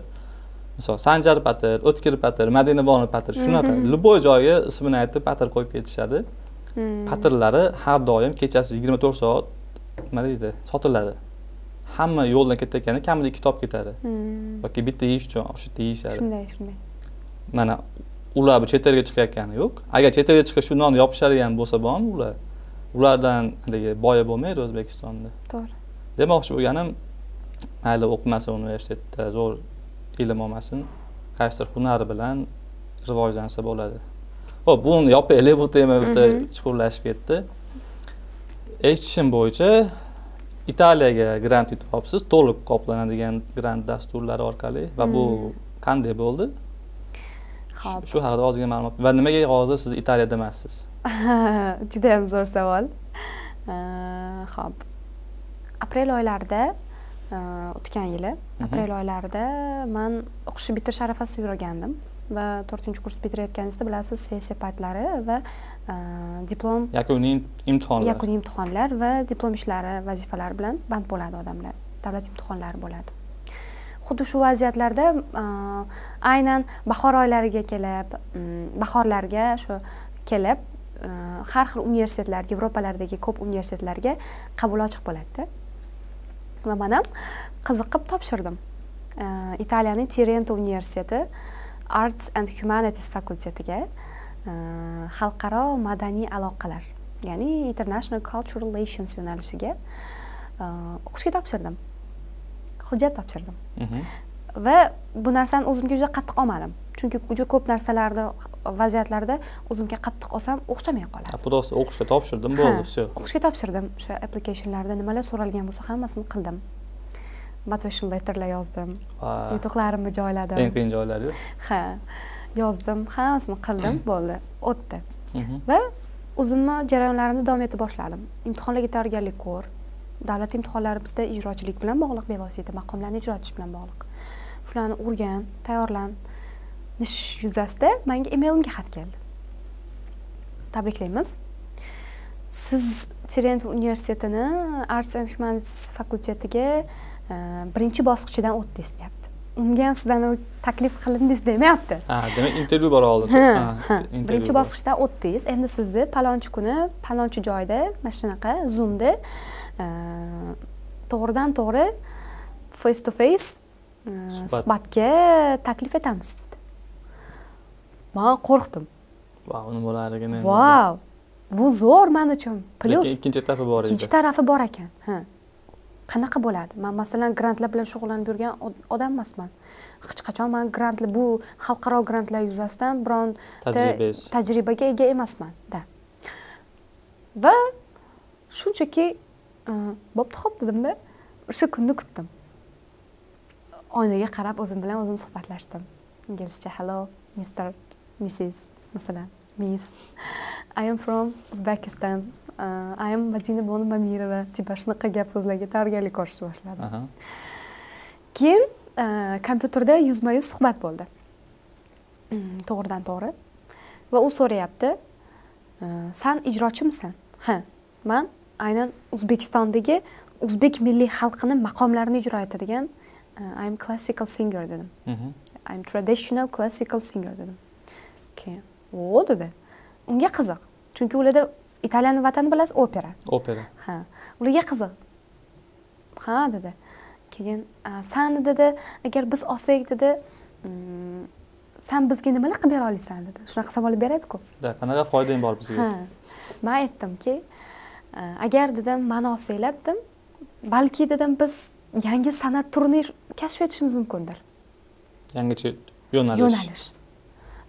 misol sanjar patir o'tkir patir madina bonu patir shunaqa. Любой joyga ismini aytib patir qo'yib ketishadi. Hmm. patirlari har doim kechasi yigirma to'rt soat nima deydi sotiladi. Hamma yo'ldan ketayotganda kamida ikki top ketadi. Hmm. yoki bitta yeyish uchun o'sha yerda yeyishadi. Shunday shunday. Mana ular bu chet elga chiqayotgani yo'q. Agar chet elga chiqib shu nonni yopishadigan bo'lsa bormi ular. Ulardan haligi boya bo'lmaydi o'zbekistonda. To'g'ri. Demoqchi bo'lganim mayli o'qimasin universitetda zo'r ilm olmasin qaysidir hunari bilan rivojlansa bo'ladi. Ho'p buni yopaylik bu tema bitta Mhm. chuqurlashib ketdi. Eshitishim bo'yicha italiyaga grant yutib olibsiz to'liq qoplanadigan grant dasturlari orqali va bu qanday bo'ldi? Ho'p. shu haqida ozgina ma'lumot va nimaga hozir siz italiyada emassiz (laughs) judayam zo'r savol. Ho'p aprel oylarida o'tgan yili aprel oylarida man o'qishni bitirish arafasida yurgandim va to'rtinchi kurs bitirayotganingizda bilasiz sessiya paytlari va uh, diplom yakuniy imtihonlar. yakuniy imtihonlar va diplom ishlari vazifalari bilan band bo'ladi odamlar davlat imtihonlari bo'ladi. Xuddi shu vaziyatlarda uh, aynan bahor oylariga kelib bahorlarga shu kelib uh, har xil universitetlar yevropalardagi ko'p universitetlarga qabul ochiq bo'ladida va man ham qiziqib topshirdim italiyaning tirento universiteti arts and humanities fakultetiga xalqaro madaniy aloqalar ya'ni international cultural relations yo'nalishiga o'qishga topshirdim hujjat topshirdim va bu narsani o'zimga juda qattiq olmadim chunki juda ko'p narsalarni vaziyatlarda o'zimga qattiq olsam o'xshamay qoladi. Просто o'qishga topshirdim bo'ldi все o'qishga. topshirdim. O'sha applicationlarda nimalar so'ralgan bo'lsa hammasini qildim. Motivation letterlar yozdim. Yutuqlarimni eng joyladim qiyin joylari ha yozdim. Hammasini qildim bo'ldi. O'tdi. Va o'zimni jarayonlarimni davom etib boshladim. Imtihonlarga tayyorgarlik ko'r. Davlat imtihonlari bizda ijrochilik bilan bog'liq bevosita maqomlarni ijro etish bilan bog'liq. Shularni o'rgan tayyorlan ish yuzasida manga emailimga xat keldi. Tabriklaymiz. Siz tirent universitetini arts and humanities fakultetiga e, birinchi bosqichidan o'tdingiz deyapti. Unga ham sizdan taklif qilindingiz demayapti. Ha demak intervyu bora intervyu birinchi bosqichdan o'tdingiz. Endi sizni palonchi kuni palonchi joyda mana shunaqa zoomda e, to'g'ridan to'g'ri face to face e, Suhbat. suhbatga taklif etamiz man qo'rqdim. Vau nima bo'larligini vau bu zo'r man uchun. Plyus lekin ikkinchi etapi bor edi. ikkinchi tarafi bor ekan. Ha. Qanaqa bo'ladi? Man masalan grantlar bilan shug'ullanib yurgan od- odam emasman. Hech qachon man grantlar bu xalqaro grantlar yuzasidan bironta Tajribangiz. tajribaga ega emasman va shunchaki e, bo'pti xo'p dedimda o'sha kunni kutdim. Oynaga qarab o'zim bilan o'zim suhbatlashdim. Inglizcha hello mister mrs masalan miss. I am from uzbekistan. Uh, i am madina bonu mamirova tipa shunaqa gap so'zlarga tayyorgarlik ko'rishni boshladim. Keyin uh, kompyuterda yuzma yuz suhbat bo'ldi. Mm, to'g'ridan to'g'ri. Va u so'rayapti uh, san ijrochimisan? Ha man aynan o'zbekistondagi o'zbek milliy xalqini maqomlarini ijro etadigan uh, i am classical singer dedim. Mhm. I'm traditional classical singer dedim keyin o dedi unga qiziq. Chunki ularda italiyani vatani bilasiz opera. Opera. Ha ularga qiziq. Ha dedi. Keyin "A, sani dedi agar biz olsak dedi mm, san bizga nimalar qilib bera olasan dedi. Shunaqa savol beradiku. Da qanaqa foydang bor bizga? Ha man aytdimki "A, agar dedim mani olsanglar dedim balki dedim biz yangi san'at turini kashf etishimiz mumkindir. Yangicha yo'nalish. Yo'nalish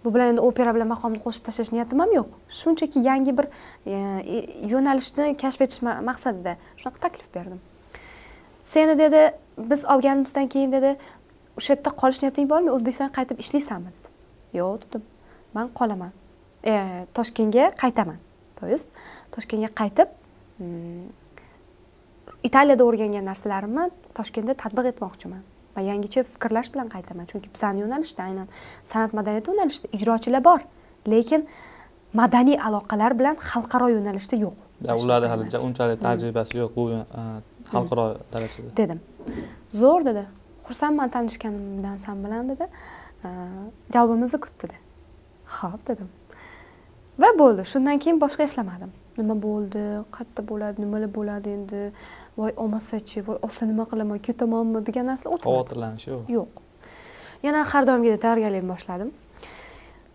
bu bilan endi opera bilan maqomni qo'shib tashlash niyatim ham yo'q. Shunchaki yangi bir e, e, yo'nalishni kashf etish maqsadida shunaqa taklif berdim. Seni dedi biz olganimizdan keyin dedi o'sha yerda qolish niyating bormi? O'zbekistonga qaytib ishlaysanmi? Dedi. Yo'q dedim. Man qolaman. E, toshkentga qaytaman. То есть toshkentga qaytib mm, italiyada o'rgangan narsalarimni toshkentda tatbiq etmoqchiman. Va yangicha fikrlash bilan qaytaman. Chunki bizani yo'nalishda aynan san'at madaniyat yo'nalishida ijrochilar bor. Lekin madaniy aloqalar bilan xalqaro yo'nalishda yo'q. Ularni hali unchalik tajribasi yo'q. Bu e, xalqaro darajada. Dedim. Zo'r dedi. Xursandman tanishganimdan san bilan dedi. "Aa, javobimizni kut dedi. Ho'p dedim. Va bo'ldi. Shundan keyin boshqa eslamadim. Nima bo'ldi? Qayerda bo'ladi nimalar bo'ladi endi voy olmasachi voy olsa nima qilaman ketamanmi degan narsalar o'tmadi. Xavotirlanish yo'q. Yo'q. Yana har doimgidek tayyorgarlikni boshladim.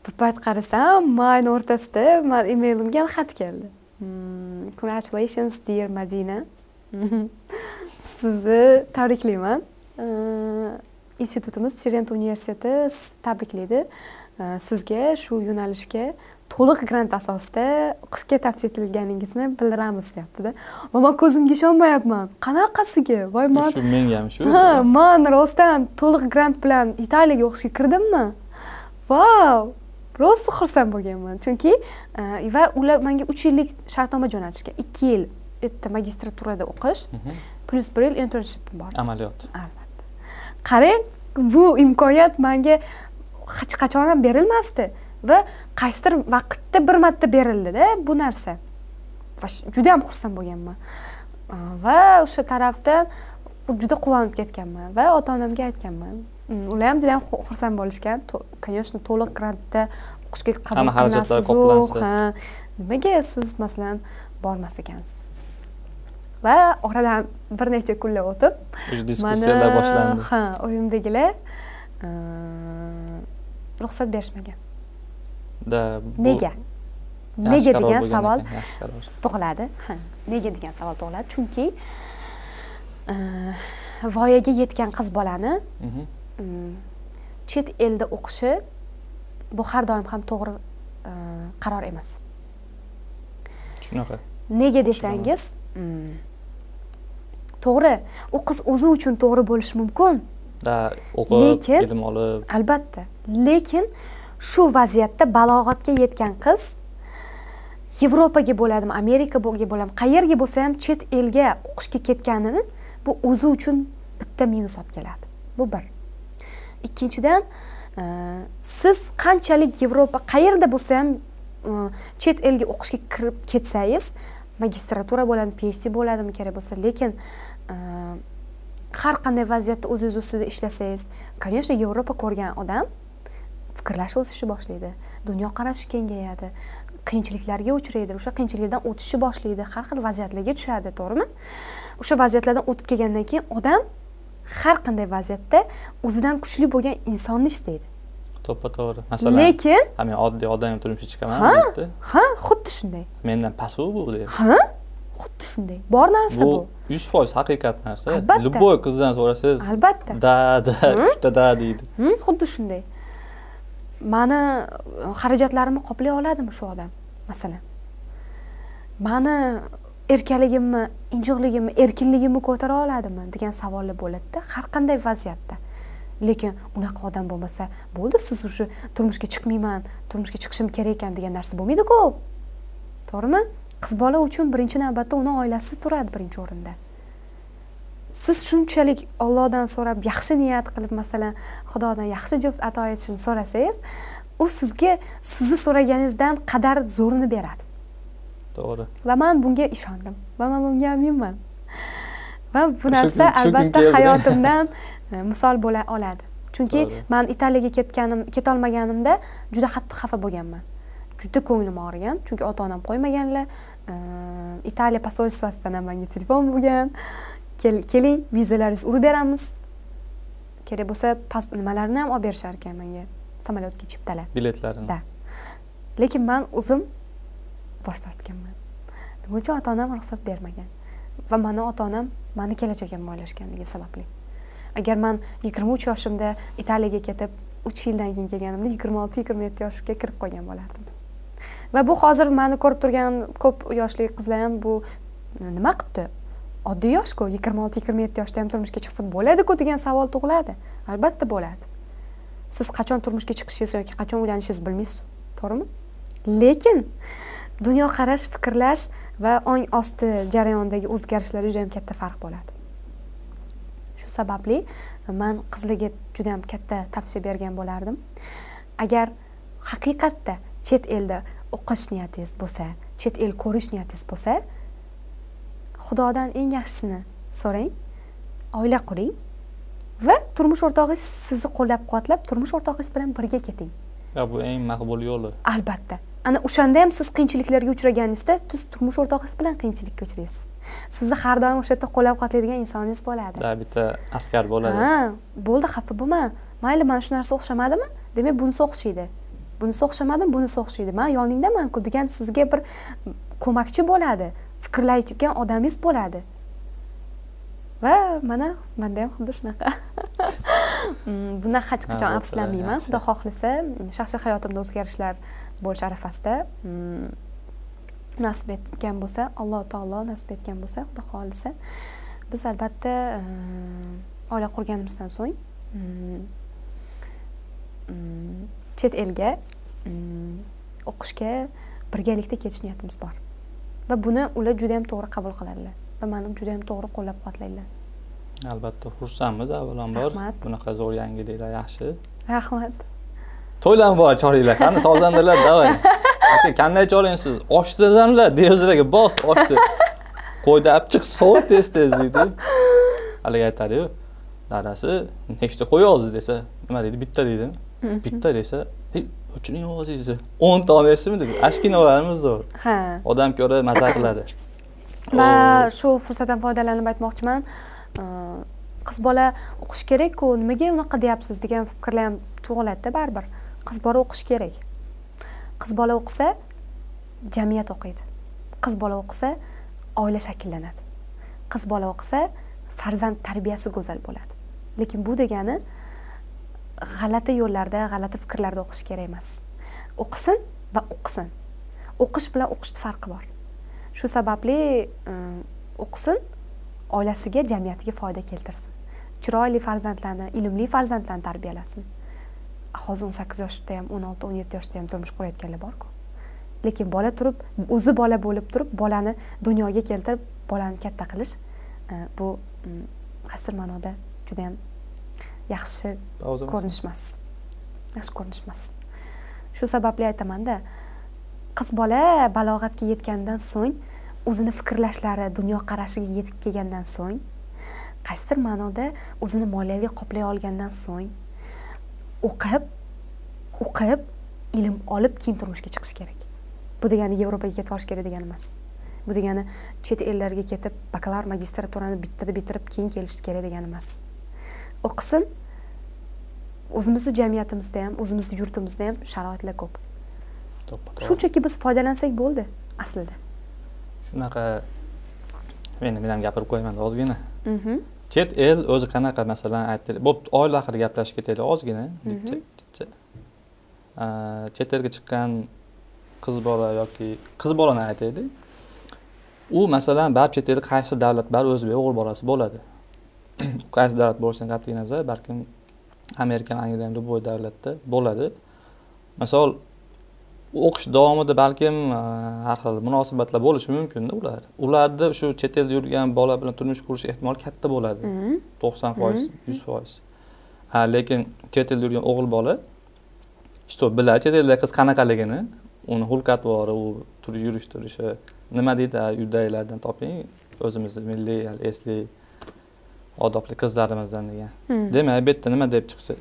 Bir payt qarasam mayni o'rtasida man emailimga xat keldi. Hmm, congratulations dear madina. (laughs) Sizni tabriklayman. Institutimiz trent universiteti sizni tabriklaydi sizga shu yo'nalishga to'liq grant asosida o'qishga taklif etilganingizni bildiramiz deyaptida. Va man ko'zimga ishonmayapman. Qanaqasiga? Voy man shu menga ham shu ha man rostdan to'liq grant bilan italiyaga o'qishga kirdimmi? Vau rosa xursand bo'lganman. Chunki e, va ular menga uch yillik shartnoma jo'natishgan ikki yil bitta magistraturada o'qish Mhm. plyus bir yil internship bor. Amaliyot. Albatta. Qarang bu imkoniyat menga hech qachon ham berilmasdi va qaysidir vaqtda bir marta berildida bu narsa. Va juda ham xursand bo'lganman. Va o'sha tarafdan juda quvonib ketganman va ota onamga aytganman. Mm, ular ham juda ham xu- xursand bo'lishgan. Конечно to'liq grantda o'qishga qabul Hamma xarajatlar qoplansa. ha nimaga siz masalan bormas ekansiz? Va oradan bir necha kunlar o'tib diskussiyalar boshlandi. Ha uyimdagilar ruxsat berishmagan nega nega degan savol tug'iladi. Nega degan savol tug'iladi? Chunki e, voyaga yetgan qiz bolani Mhm. chet elda o'qishi bu har doim ham to'g'ri e, qaror emas. Shunaqa. Nega desangiz to'g'ri u qiz o'zi uchun to'g'ri bo'lishi mumkin. Da o'qib Lekin- ilm olib. Albatta. Lekin shu vaziyatda balog'atga yetgan qiz yevropaga bo'ladimi amerikaga bo'ladimi qayerga bo'lsa ham chet elga o'qishga ketganini bu o'zi uchun bitta minus olib keladi. Bu bir. Ikkinchidan e, siz qanchalik yevropa qayerda bo'lsa ham e, chet elga o'qishga kirib ketsangiz magistratura bo'ladimi phd bo'ladimi kerak bo'lsa lekin e, har qanday vaziyatda o'zingiz ustida ishlasangiz конечно yevropa ko'rgan odam fikrlashi o'sishni boshlaydi. Dunyoqarashi kengayadi. Qiyinchiliklarga uchraydi. O'sha qiyinchiliklardan o'tishni boshlaydi. Har xil vaziyatlarga tushadi to'g'rimi? O'sha vaziyatlardan o'tib kelgandan keyin odam har qanday vaziyatda o'zidan kuchli bo'lgan insonni istaydi. To'ppa to'g'ri. Masalan lekin ha men oddiy odam turmushga chiqaman Ha. ha xuddi shunday. Mendan past bu deyapti ha xuddi shunday. Bor narsa bu bu. yuz foiz haqiqat narsa. Albatta. любой qizdan so'rasangiz albatta. da da uchta da deydi. Xuddi shunday mani e, xarajatlarimni qoplay oladimi shu odam masalan? Mani erkaligimni injiqligimni erkinligimni ko'tara oladimi degan savollar bo'ladida har qanday vaziyatda. Lekin unaqa odam bo'lmasa bo'ldi siz уже turmushga chiqmayman turmushga chiqishim kerak ekan degan narsa bo'lmaydiku. To'g'rimi? Qiz bola uchun birinchi navbatda uni oilasi turadi birinchi o'rinda. Siz shunchalik ollohdan so'rab yaxshi niyat qilib masalan xudodan yaxshi juft ato etishini so'rasangiz u sizga sizni so'raganingizdan qadar zo'rini beradi. To'g'ri. Va man bunga ishondim. Va man bunga aminman. Va bu narsa albatta hayotimdan e, misol bo'la oladi. Chunki man italiyaga ketganim ketolmaganimda juda qattiq xafa bo'lganman. Juda ko'nglim og'rigan chunki ota onam qo'ymaganlar. E, italiya посольствosidan ham manga telefon bo'lgan keling vizalaringizni urib beramiz. Kerak bo'lsa pas- nimalarni ham olib berishar ekan menga. Samolyotga chiptalar biletlarini. Da. lekin man o'zim bosh tortganman. Nima uchun ota onam ruxsat bermagan? Va mani ota onam mani kelajagimni o'ylashganligi sababli. Agar man yigirma uch yoshimda italiyaga ketib uch yildan keyin kelganimda yigirma olti yigirma yetti yoshga kirib qolgan bo'lardim. Va bu hozir mani ko'rib turgan ko'p yoshli qizlar ham bu nima qilibdi oddiy yoshku yigirma olti yigirma yetti yoshda ham turmushga chiqsa bo'ladiku degan savol tug'iladi. Albatta bo'ladi. Siz qachon turmushga chiqishingiz yoki qachon uylanishingizni bilmaysiz to'g'rimi? Lekin dunyoqarash fikrlash va ong osti jarayonidagi o'zgarishlarda juda yam katta farq bo'ladi. Shu sababli man qizlarga juda yam katta tavsiya bergan bo'lardim. Agar haqiqatda chet elda o'qish niyatingiz bo'lsa chet el ko'rish niyatingiz bo'lsa xudodan eng yaxshisini so'rang oila quring va turmush o'rtog'ingiz sizni qo'llab quvvatlab turmush o'rtog'ingiz bilan birga keting. Bu eng maqbul yo'li. Albatta. Ana o'shanda ham siz qiyinchiliklarga uchraganingizda siz turmush o'rtog'ingiz bilan qiyinchilikka uchraysiz. Sizni har doim o'sha yerda qo'llab quvvatlaydigan insoningiz bo'ladi. Da bitta askar bo'ladi. Ha bo'ldi xafa bo'lma. Mayli mana shu narsa o'xshamadimi? Demak bunisi o'xshaydi. Bunisi o'xshamadimi? Bunisi o'xshaydi. Man yoningdamanku degan sizga bir ko'makchi bo'ladi fikrlaydigan odamingiz bo'ladi. Va mana manda ham xuddi shunaqa. (laughs) Mm, bundan hech qachon afsuslanmayman. xudo xohlasa mm, shaxsiy hayotimda o'zgarishlar bo'lish arafasida mm, nasib etgan bo'lsa alloh taolo nasib etgan bo'lsa xudo xohlasa biz albatta oila qurganimizdan so'ng chet elga o'qishga birgalikda ketish niyatimiz bor va buni ular juda yam to'g'ri qabul qiladilar va mani juda yam to'g'ri qo'llab quvvatlaydilar. Albatta xursandmiz avvalambor. Bunaqa zo'r yangiliklar yaxshi. Rahmat. To'ylar bor choringlar? Qani sozandalar davay. Aka qanday choring siz? Ochdidanlar derazalarga bos ochdi qo'yni olib chiq sovut tez tez deydi. Haligi aytadiyu dadasi nechta qo'y oldi desa nima deydi? Bitta deydimi bitta desa "Ey, uchini o'zingizni o'nta olmaysizmi dedi ashkinalarimiz zo'r. Ha. Odam ko'ra maza qiladi. Va O, shu fursatdan foydalanib aytmoqchiman. Qiz bola o'qish kerakku nimaga unaqa deyapsiz degan fikrlar ham tug'iladida baribir. Qiz bola o'qish kerak. Qiz bola o'qisa jamiyat o'qiydi. Qiz bola o'qisa oila shakllanadi. Qiz bola o'qisa farzand tarbiyasi go'zal bo'ladi. Lekin bu degani g'alati yo'llarda g'alati fikrlarda o'qish kerak emas. O'qisin va o'qisin. O'qish bilan o'qishni farqi bor. Shu sababli e, o'qisin oilasiga jamiyatiga foyda keltirsin. Chiroyli farzandlarni ilmli farzandlarni tarbiyalasin. Hozir o'n sakkiz yoshda ham o'n olti o'n yetti yoshda ham turmush qurayotganlar borku. Lekin bola turib o'zi bola bo'lib turib bolani dunyoga keltirib bolani katta qilish e, bu qasr qaysidir ma'noda judayam yaxshi o'zimiz- ko'rinish emas yaxshi ko'rinish emas shu sababli aytamanda qiz bola balog'atga yetgandan so'ng o'zini fikrlashlari dunyoqarashiga yetib kelgandan so'ng qaysidir ma'noda o'zini moliyaviy qoplay olgandan so'ng o'qib o'qib ilm olib keyin turmushga chiqish kerak. Bu degani yevropaga ketib olish kerak degani emas. Bu degani chet ellarga ketib bakalavr magistraturani bittada bitirib keyin kelish kerak degani emas. O'qisin o'zimizni jamiyatimizda ham o'zimizni yurtimizda ham sharoitlar ko'p. Shunchaki biz foydalansak bo'ldi aslida. Shunaqa endi men ham gapirib qo'yaman ozgina. Mhm. chet el o'zi qanaqa masalan aytaylik bo'pti oila haqida gaplashib ketaylik ozgina. Mhm. chet elga chiqqan qiz bola yoki qiz bolani aytaylik. U masalan baribir chet elda qaysi davlat baribir o'zbek o'g'il bolasi bo'ladi. (clears throat) Qaysi davlat bo'lishidan qat'iy nazar balkim amerika angliya ham любой davlatda bo'ladi. Misol o'qish davomida balkim a, har xil munosabatlar bo'lishi mumkinda ular. Ularda shu chet elda yurgan bola bilan turmush qurish ehtimoli katta bo'ladi. Mhm. to'qson foiz yuz foiz. Lekin chet elda yurgan o'g'il bola что biladi chet elda qiz qanaqaligini uni xulq atvori u yurish turishi nima deydi uydagilardan toping o'zimizni milliy esli odobli qizlarimizdan degan. Mhm. demak bu yerda nima deb chiqsa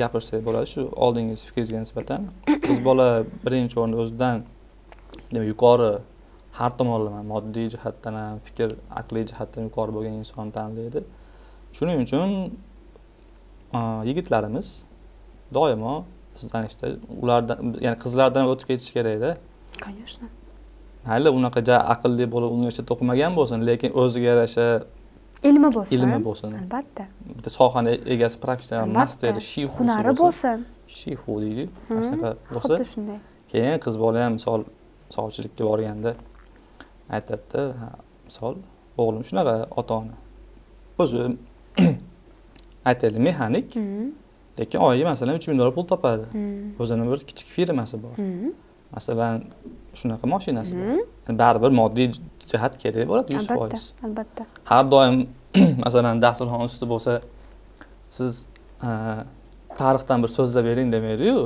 gapirsak bo'ladi. Shu oldingi fikringizga nisbatan qiz bola birinchi o'rinda o'zidan demak yuqori har tomonlama moddiy jihatdan ham fikr aqliy jihatdan yuqori bo'lgan insonni tanlaydi. Shuning uchun yigitlarimiz doimo izlanishda ulardan ya'ni qizlardan o'tib ketish kerakda конечно. Mayli unaqa ja aqlli bo'lib universitetda o'qimagan bo'lsin lekin o'ziga yarasha ilmi bo'lsin ilmi bo'lsin albatta. Bitta sohani egasi professional master shifu hunari bo'lsin shifu deydi. Mhm. shunaqa bo'lsa xuddi shunday. Keyin qiz bola ham misol sovchilikka borganda aytadida misol o'g'lim shunaqa ota ona o'zi (clears throat) aytaylik mexanik. Mhm. lekin oyiga masalan uch ming dollar pul topadi. Mhm. o'zini bir kichik firmasi bor. Masalan shunaqa mashinasi bor. Baribir moddiy jihat kerak bo'ladi yuz foiz. albatta. Har doim (clears throat) masalan dasturxon usti bo'lsa siz tarixdan bir so'zlab bering demaydiyu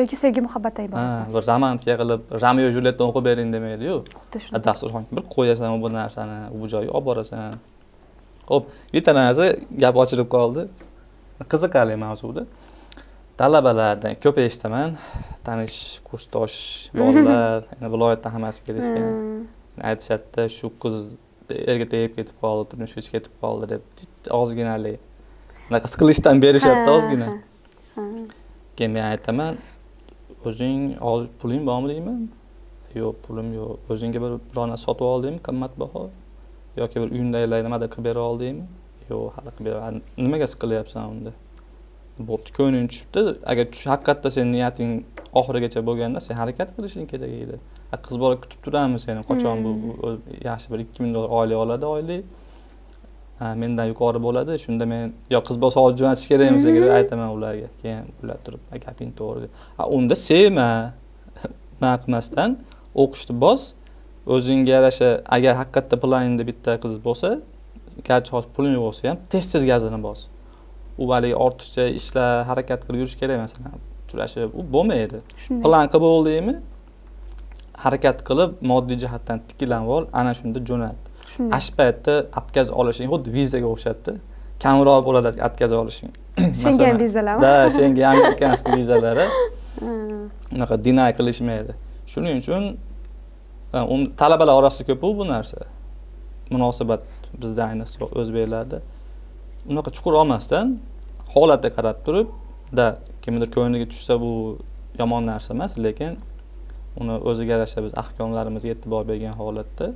yoki sevgi muhabbatdan Ha, iborat bir romantika qilib romeo julietdan o'qib bering demaydiyu xuddi shunday. Dasturxonga bir qo'yasan bu narsani bu joyga olib borasan. Ho'p bitta narsa gap ochilib qoldi. Qiziqarli mavzuda. Talabalardan ko'p eshitaman. Tanish kursdosh (laughs) bolalar viloyatdan hammasi kelishgan Aytishadida shu qiz erga tegib ketib qoldi turmushga chiqib ketib qoldi deb. Jichcha ozginalik unaqa siqilishdan Ha, ozgina. keyin men aytaman o'zing puling bormi deyman. Yo'q pulim yo'q. O'zingga bir biror narsa sotib oldingmi qimmatbaho. Yoki bir uyingdagilar nimadir qilib bera oldingmi yo'q hali qilib bera nimaga siqilyapsan unda bo'pti. Ko'ngling tushibdi agar haqiqatda seni niyating oxirigacha bo'lganda sen harakat qilishing kerak edi. Qiz bola kutib turamiz seni qachon bu bu yaxshi bir ikki ming dollar oylik oladi oylik mendan yuqori bo'ladi shunda men yo qiz bola hozir jo'natish kerakmi senga deb aytaman ularga. Keyin ular turib "Ha, gaping to'g'ri unda sevma. (laughs) Nima qilmasdan o'qishni bos. O'zingga yarasha agar haqiqatda planingda bitta qiz bo'lsa garchi hozir puling yo'q bo'lsa ham tez tez gazini bos u haligi ortiqcha ishlar harakat qilib yurish kerak masalan uchrashib u bo'lmaydi. Shunday. Plan qilib bo'ldingmi harakat qilib moddiy jihatdan tiklanib ol ana shunda jo'nat. Shunday. Ana shu paytda отказ olishing xuddi vizaga o'xshabdi kamroq bo'ladi отказ olishing. (clears throat) Masalan, vizalarmi да (laughs) senga amerikanskiy vizalari. Unaqa deny qilishmaydi. Shuning uchun e, talabalar orasida ko'p bu narsa. Munosabat bizda ayniqsa o'zbeklarda unaqa chuqur olmasdan holatga qarab turib da kimnidir ko'ngliga tushsa bu yomon narsa emas lekin uni o'ziga yarasha biz ahkomlarimizga e'tibor bergan holatda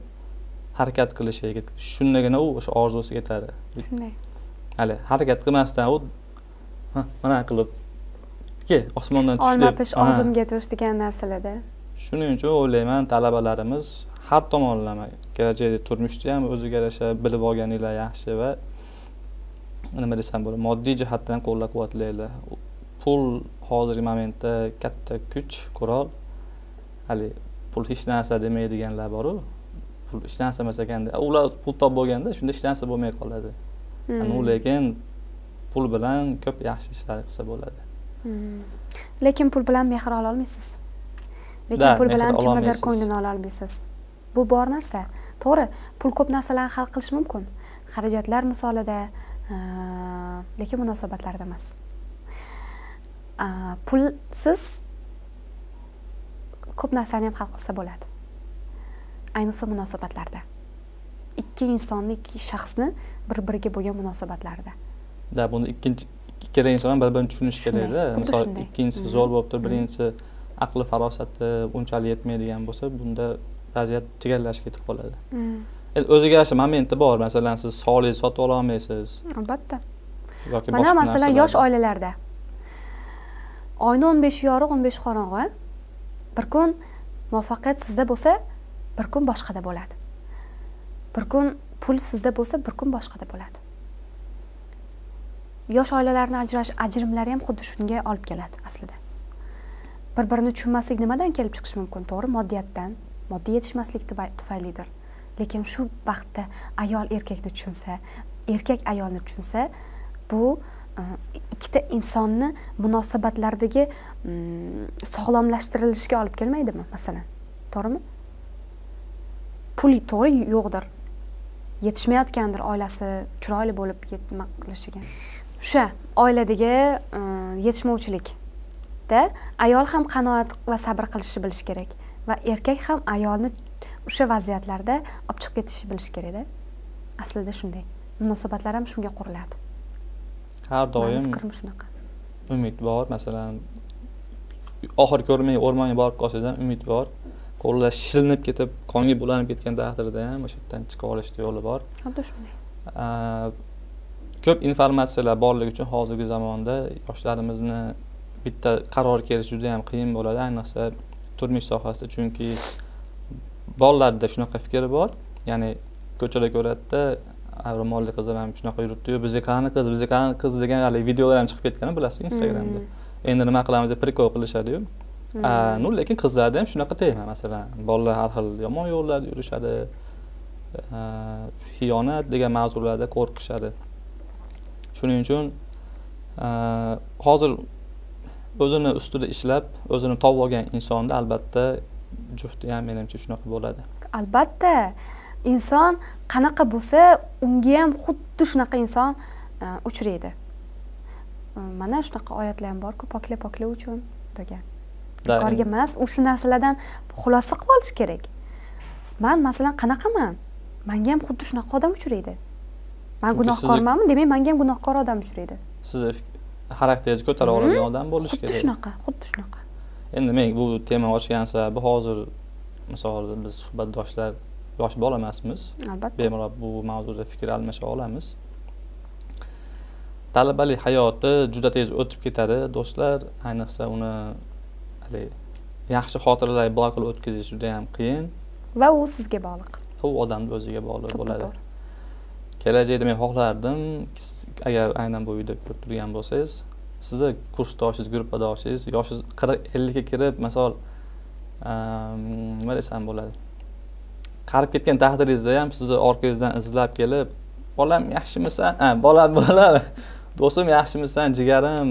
harakat qilishi shundagina u o'sha orzusiga yetadi. Shunday. Hali harakat qilmasdan u "Ha, mana qilib ke osmondan tush olma pish og'zimga tush degan narsalarda shuning uchun o'ylayman talabalarimiz har tomonlama kelajakda turmushda ham o'ziga yarasha bilib olganinglar yaxshi va nima desam bo'ladi moddiy jihatdan qo'llab quvvatlanglar pul hozirgi momentda katta kuch qurol. Haligi pul hech narsa demaydiganlar boru pul hech narsa emas ekanda ular pul topib bo'lganda shunda hech narsa bo'lmay qoladi. Mhm. u lekin pul bilan ko'p yaxshi ishlar qilsa bo'ladi. Mhm. lekin pul bilan mehr ola olmaysiz. Lekin pul bilan kimnidir ololmaysiz. ko'nglini ola olmaysiz. Bu bor narsa. To'g'ri pul ko'p narsalarni hal qilishi mumkin. Xarajatlar misolida lekin munosabatlarda emas pulsiz ko'p narsani ham hal qilsa bo'ladi ayniqsa munosabatlarda ikki insonni ikki shaxsni bir biriga bo'lgan munosabatlarida да buni ikkinchi ikkala inson ham bir birini tushunishi kerakda misol ikkinchisi zo'r bo'lib turib birinchisi aqli farosati unchalik yetmaydigan bo'lsa bunda vaziyat chigallashib ketib qoladi o'ziga yarasha momenti bor masalan siz sog'ligingizni sotib ola olmaysiz albatta yoki mana masalan yosh oilalarda oyni o'n beshi yorug' o'n beshi qorong'i bir kun muvaffaqiyat sizda bo'lsa bir kun boshqada bo'ladi bir kun pul sizda bo'lsa bir kun boshqada bo'ladi yosh oilalarni ajrash ajrimlari ham xuddi shunga olib keladi aslida. Bir birini tushunmaslik nimadan kelib chiqishi mumkin to'g'ri? Moddiyatdan moddiy yetishmaslik tufaylidir lekin shu vaqtda ayol erkakni tushunsa erkak ayolni tushunsa bu e, ikkita insonni munosabatlaridagi mm, sog'lomlashtirilishiga olib kelmaydimi masalan? To'g'rimi? Pul to'g'ri yo'qdir. Yetishmayotgandir oilasi chiroyli bo'lib nima qilishiga o'sha oiladagi e, yetishmovchilikda ayol ham qanoat va sabr qilishni bilishi kerak va erkak ham ayolni o'sha vaziyatlarda olib chiqib ketishni bilishi kerakda aslida shunday. Munosabatlar ham shunga quriladi. Har doim fikrim shunaqa. umid bor. Masalan oxiri ko'rmay o'rmonga borib qolsangiz ham umid bor. Qo'llar shilinib ketib qonga bulanib ketgan taqdirda ham o'sha yerdan chiqib olishni yo'li bor. Xuddi shunday. Ko'p informatsiyalar borligi uchun hozirgi zamonda yoshlarimizni bitta qaror kelish juda yam qiyin bo'ladi. Ayniqsa turmush sohasida chunki bolalarda shunaqa fikr bor. Ya'ni ko'chada ko'radida ro'molli qizlar ham shunaqa yuribdiyu bizga qani qiz bizga qani qiz? degan haligi videolar ham chiqib ketgan bilasizku instagramda. Hmm. endi nima qilamiz deb prikol qilishadiyu. Hmm. ну lekin qizlarda ham shunaqa tema masalan bolalar har xil yomon yo'llarda yurishadi xiyonat degan mavzularda qo'rqishadi. Shuning uchun hozir o'zini ustida ishlab o'zini topib olgan insonni albatta jufti ham menimcha shunaqa bo'ladi. Albatta inson qanaqa bo'lsa unga ham xuddi shunaqa inson e, uchraydi. E, mana shunaqa oyatlar ham borku pokla pokla uchun degan. Bekorga emas o'sha narsalardan xulosa qilib olish kerak. Man masalan qanaqaman? Manga ham xuddi shunaqa odam uchraydi. Man gunohkormanmi? Demak manga ham gunohkor odam uchraydi. Sizni xarakteringizni ko'tara oladigan odam bo'lishi kerak. xuddi shunaqa xuddi shunaqa endi men bu tema ochgan sababi hozir misol biz suhbatdoshlar yosh bola emasmiz. Albatta. Bemalol bu mavzuda fikr almasha olamiz. Talabalik hayoti juda tez o'tib ketadi. Do'stlar ayniqsa uni haligi yaxshi xotiralar bor qilib o'tkazish juda yam qiyin. Va u sizga bog'liq. U odamni o'ziga bog'liq bo'ladi. kelajakda men xohlardim. Agar aynan bu videoni ko'rib turgan bo'lsangiz sizni kursdoshingiz gruppadoshingiz yoshingiz qirq ellikka kirib misol nima desam bo'ladi? Qarib ketgan taqdiringizda ham sizni orqangizdan izlab kelib bolam yaxshimisan? Bolam bolam do'stim yaxshimisan jigarim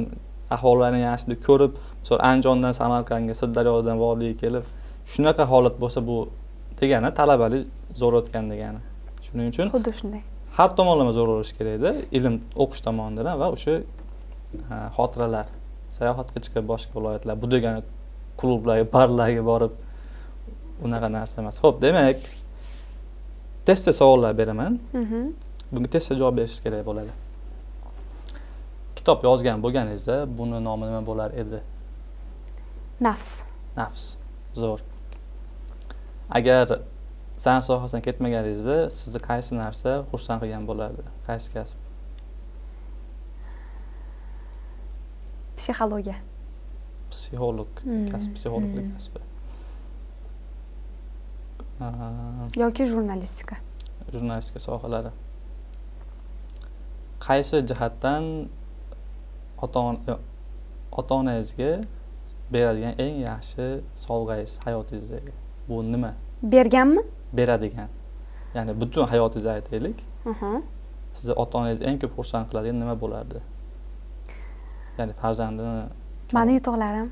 ahvollaring yaxshi deb ko'rib misol andijondan samarqandga sirdaryodan vodiyga kelib shunaqa holat bo'lsa bu degani talabalik zo'r o'tgan degani. Shuning uchun xuddi shunday. har tomonlama zo'r bo'lishi kerakda ilm o'qish tomonidan va o'sha xotiralar sayohatga chiqib boshqa viloyatlar bu degani klublarga barlarga borib unaqa narsa emas. Ho'p demak testda savollar beraman. Mhm. bunga testda javob berishingiz kerak bo'ladi. Kitob yozgan bo'lganingizda buni nomi nima bo'lar edi? Nafs. Nafs. Zo'r. Agar san'at sohasidan ketmaganingizda sizni qaysi narsa xursand qilgan bo'lardi qaysi kasb psixologiya psixolog hmm, kasb psixologlik hmm. kasbi yoki jurnalistika. Jurnalistika sohalari. Qaysi jihatdan ota ota onangizga beradigan eng yaxshi sovg'angiz hayotingizdagi? Bu nima? Berganmi? Beradigan. Ya'ni butun hayotingizni aytaylik. Sizni ota onangiz eng ko'p xursand qiladigan nima bo'lardi ya'ni farzandini mani yutuqlarim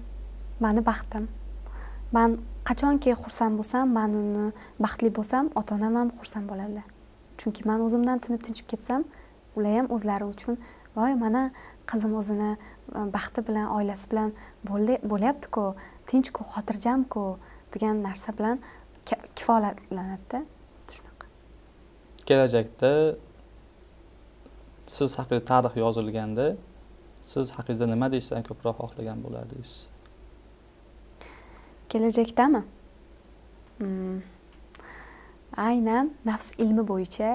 mani baxtim. Man qachonki xursand bo'lsam man uni baxtli bo'lsam ota onam ham xursand bo'ladilar chunki man o'zimdan tinib tinchib ketsam ular ham o'zlari uchun voy mana qizim o'zini e, baxti bilan oilasi bilan bo'lyaptiku tinchku xotirjamku degan narsa bilan kifoyalanadida. Shunaqa. Kelajakda siz haqida tarix yozilganda siz haqingizda nima deyishdan ko'proq xohlagan bo'lardingiz kelajakdami? Hmm. aynan nafs ilmi bo'yicha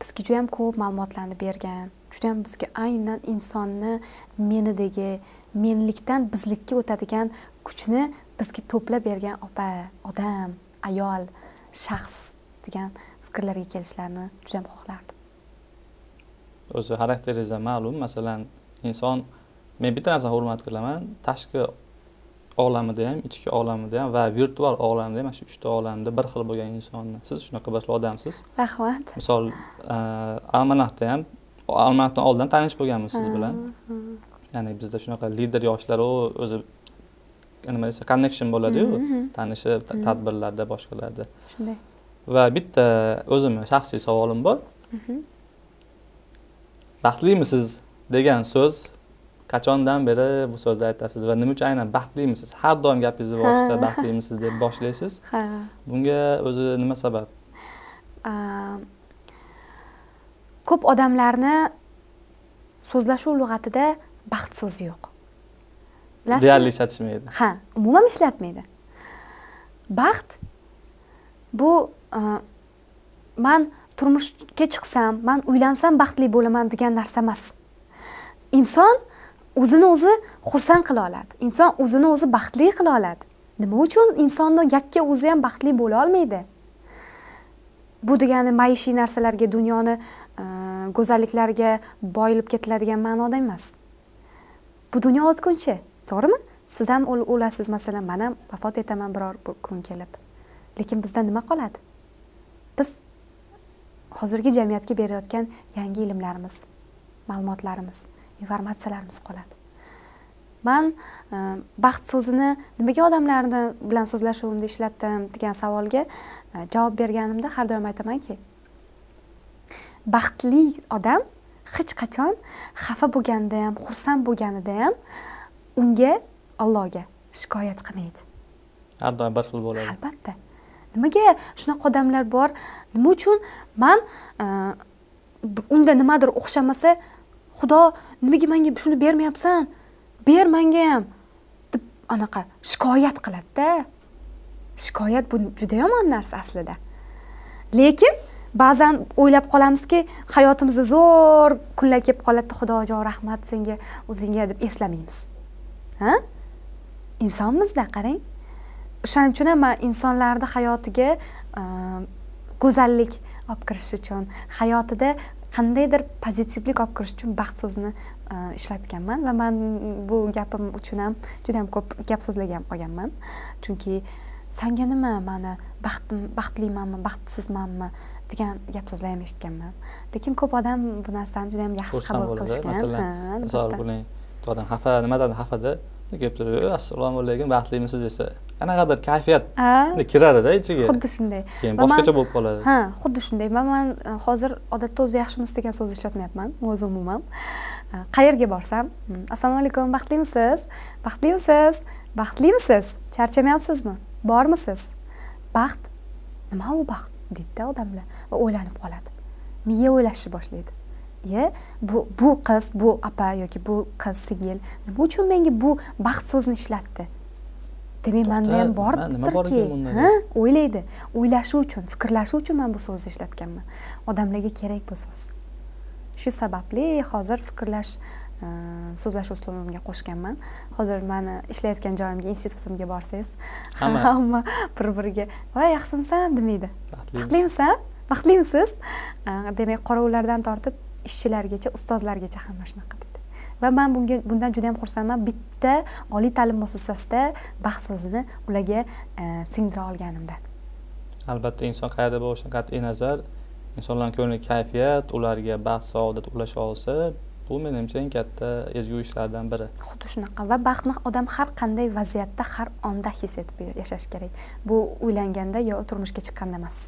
bizga juda yam ko'p ma'lumotlarni bergan. Juda yam bizga aynan insonni menidagi menlikdan bizlikka o'tadigan kuchni bizga to'plab bergan opa odam ayol shaxs degan fikrlarga kelishlarini juda yam xohlardim. O'zi xarakteringizdan ma'lum. Masalan inson men bitta narsani hurmat qilaman tashqi olamida ham ichki olamida ham va virtual olamda ham mana shu uchta olamda bir xil bo'lgan insonni. Siz shunaqa bir xil odamsiz. Rahmat. Misol e, almanahda ham almanahdan oldin tanish bo'lganmiz siz bilan. Ya'ni bizda shunaqa lider yoshlar o'zi nima desa connection bo'ladiyu. Tanishib tadbirlarda boshqalarda. Shunday. Va bitta o'zimni shaxsiy savolim bor. Baxtlimisiz degan so'z qachondan beri bu so'zni aytasiz? Va nima uchun aynan baxtlimisiz har doim gapingizni boshida baxtlimisiz deb boshlaysiz. (laughs) Ha. Bunga o'zi nima sabab? Ko'p odamlarni so'zlashuv lug'atida baxt so'zi yo'q. Bilasizmi? Deyarli ishlatishmaydi ha umuman ishlatmaydi. Baxt bu man turmushga chiqsam man uylansam baxtli bo'laman degan narsa emas inson o'zini o'zi xursand qila oladi. Inson o'zini o'zi baxtli qila oladi. Nima uchun insonni yakka o'zi ham baxtli bo'la olmaydi? Bu degani maishiy narsalarga dunyoni e, go'zalliklarga boyilib ketiladigan ma'noda emas. Bu dunyo o'tkinchi to'g'rimi? Siz ham o'lasiz masalan man ham vafot etaman biror kun kelib. Lekin bizda nima qoladi? Biz hozirgi jamiyatga berayotgan yangi ilmlarimiz ma'lumotlarimiz. Informatsiyalarimiz qoladi. Man e, baxt so'zini nimaga odamlarni bilan so'zlashuvimda ishlatdim degan savolga e, javob berganimda har doim aytamanki baxtli odam hech qachon xafa bo'lganda ham xursand bo'lganida ham unga allohga shikoyat qilmaydi. Har doim bir xil bo'ladi. Albatta. Nimaga shunaqa odamlar bor? Nima uchun man e, unda nimadir o'xshamasa xudo nimaga menga shuni bermayapsan? Ber manga ham. Deb anaqa shikoyat qiladida. Shikoyat bu juda yomon narsa aslida. Lekin ba'zan o'ylab qolamizki hayotimizda zo'r kunlar kelib qoladida xudojon rahmat senga o'zingga deb eslamaymiz. Ha? Insonmizda qarang. O'shaning uchun ham man insonlarni hayotiga ehm, go'zallik olib kirish uchun hayotida qandaydir pozitivlik olib kirish uchun baxt so'zini e, ishlatganman va man bu gapim uchun ham juda yam ko'p gap so'zlagan qolganman chunki sanga nima? Mani baxtim baxtlimanmi? Baxtsizmanmi? degan gap so'zlar ham eshitganman. Lekin ko'p odam bu narsani juda yam yaxshi qabul qilishgan. masalan misol bo'ling xafa nimadan xafada? Kelib turib assalomu alaykum baxtlimisiz desa qanaqadir kayfiyat kiradida ichiga. Xuddi shunday. Keyin boshqacha bo'lib qoladi. Ha xuddi shunday. Man e, hozir odatda o'zi yaxshimisiz degan so'zni ishlatmayapman o'zi umuman. E, qayerga borsam? Hmm, assalomu alaykum baxtlimisiz baxtlimisiz baxtlimisiz charchamayapsizmi? Bormisiz? Baxt? Nima u baxt? Deydida odamlar va o'ylanib qoladi. Miya o'ylashni boshlaydi. Iye bu bu qiz bu opa yoki bu qiz singil nima uchun menga bu baxt so'zini ishlatdi demak manda ham bordirki ha? o'ylaydi. O'ylashi uchun fikrlashi uchun man bu so'zni ishlatganman. Odamlarga kerak bu so'z. Shu sababli hozir fikrlash e, so'zlash uslubimga qo'shganman. Hozir mani ishlayotgan joyimga institutimga borsangiz hamma. (laughs) bir biriga voy yaxshimisan demaydi. Baxtlimisan baxtlimisiz e, demak qorovullardan tortib ishchilargacha ustozlargacha hamma shunaqa va man bunga bundan juda yam xursandman. Bitta oliy ta'lim muassasasida baxt so'zini ularga e, singdira olganimdan albatta inson qayerda bo'lishidan qat'iy nazar insonlarni ko'ngli kayfiyat ularga baxt saodat ulasha olsa bu menimcha eng katta ezgu ishlardan biri. Xuddi shunaqa. Va baxtni odam har qanday vaziyatda har onda his etib yashash kerak. Bu uylanganda yo turmushga chiqqanda emas.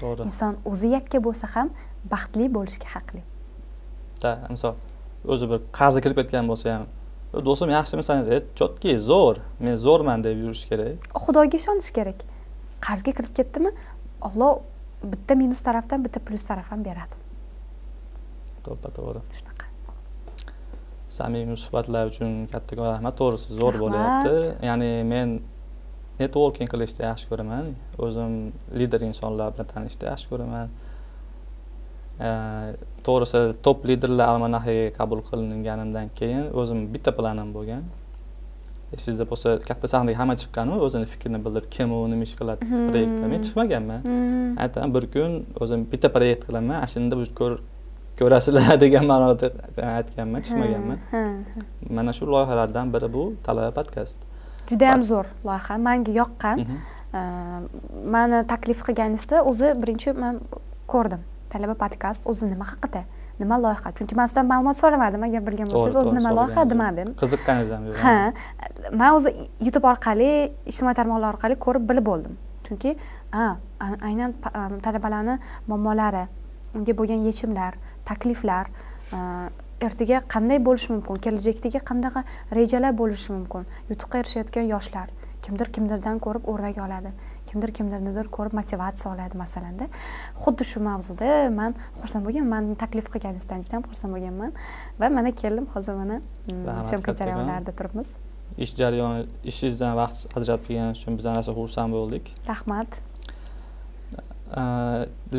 To'g'ri. Inson o'zi yakka bo'lsa ham baxtli bo'lishga haqli. Misol o'zi bir qarzga kirib ketgan bo'lsa ham do'stim yaxshimisan desa chotki zo'r men zo'rman deb yurish kerak. Xudoga ishonish kerak. Qarzga kirib ketdimi? Olloh bitta minus tarafdan bitta plyus taraf ham beradi. To'ppa to'g'ri. Shunaqa. Samimiy suhbatlar uchun kattakon rahmat. To'g'risi zo'r bo'lyapti. Ya'ni men networking qilishni yaxshi ko'raman. O'zim lider insonlar bilan tanishishni yaxshi ko'raman to'g'risi top liderlar almanaxiga qabul qilinganimdan keyin o'zim bitta planim bo'lgan. Esingizda bo'lsa katta sahnaga hamma chiqqanu o'zini fikrini bildirib kim u nima ish qiladi Mhm. proyektda men chiqmaganman. Hmm. aytaman bir kun o'zim bitta proyekt qilaman ana shunda ko'rasizlar (laughs) degan ma'noda aytganman chiqmaganman. Mana shu loyihalardan biri bu talaba podkast. Judayam zo'r loyiha manga yoqqan. Mhm. Mani taklif qilganingizda o'zi birinchi man ko'rdim talaba podkast o'zi nima haqida nima loyiha? Chunki man sizdan ma'lumot so'ramadim agar bilgan bo'lsangiz o'zi nima loyiha demadim qiziqqaningiz ham yo'q. Ha man o'zi youtube orqali ijtimoiy tarmoqlar orqali ko'rib bilib bo'ldim. Chunki aynan talabalarni muammolari unga bo'lgan yechimlar takliflar ertaga qanday bo'lishi mumkin kelajakdagi qanaqa rejalar bo'lishi mumkin yutuqqa erishayotgan yoshlar kimdir kimdirdan ko'rib o'rnak oladi kimdir kimdirnidir ko'rib motivatsiya oladi masalanda. Xuddi shu mavzuda man xursand bo'lganman mani taklif qilganingizdan juda ham xursand bo'lganman va mana keldim hozir mana mm, syomka kattakon. jarayonlarida turibmiz. Ish jarayoni ishingizdan vaqt ajratib kelganingiz uchun biz rosa xursand bo'ldik. Rahmat.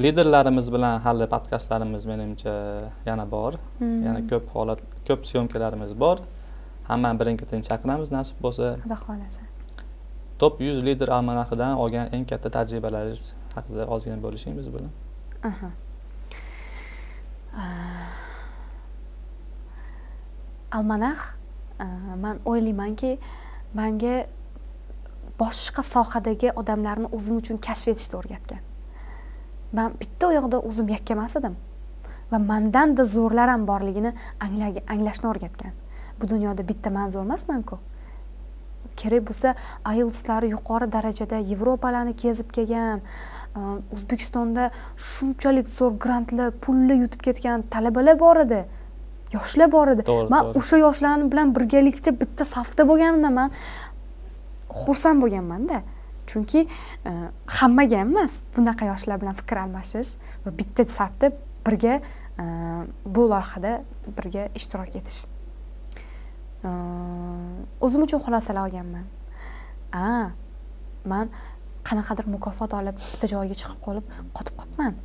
Liderlarimiz bilan hali podkastlarimiz menimcha yana bor. Mhm. yana ko'p holat ko'p syomkalarimiz bor. Hammani birin ketin chaqiramiz nasib bo'lsa. Xudo xohlasa top yuz lider almanaxidan olgan eng katta tajribalaringiz haqida ozgina bo'lishing biz bilan Aha. Almanax man o'ylaymanki manga boshqa sohadagi odamlarni o'zim uchun kashf etishni o'rgatgan. Man bitta oyoqda o'zim yakka emas edim va mandanda zo'rlar ham borligini anglashni o'rgatgan. Bu dunyoda bitta man zo'r emasmanku. Kerak bo'lsa IELTSlari yuqori darajada yevropalarni kezib kelgan uh, o'zbekistonda shunchalik zo'r grantlar pulli yutib ketgan talabalar bor edi yoshlar bor edi. Man o'sha yoshlar bilan birgalikda bitta safda bo'lganimda man xursand bo'lganmanda chunki uh, hammaga emas bunaqa yoshlar bilan fikr almashish va bitta safda birga uh, bu loyihada birga ishtirok etish o'zim uchun xulosalar olganman. A man qanaqadir mukofot olib bitta joyga chiqib qolib qotib qolibman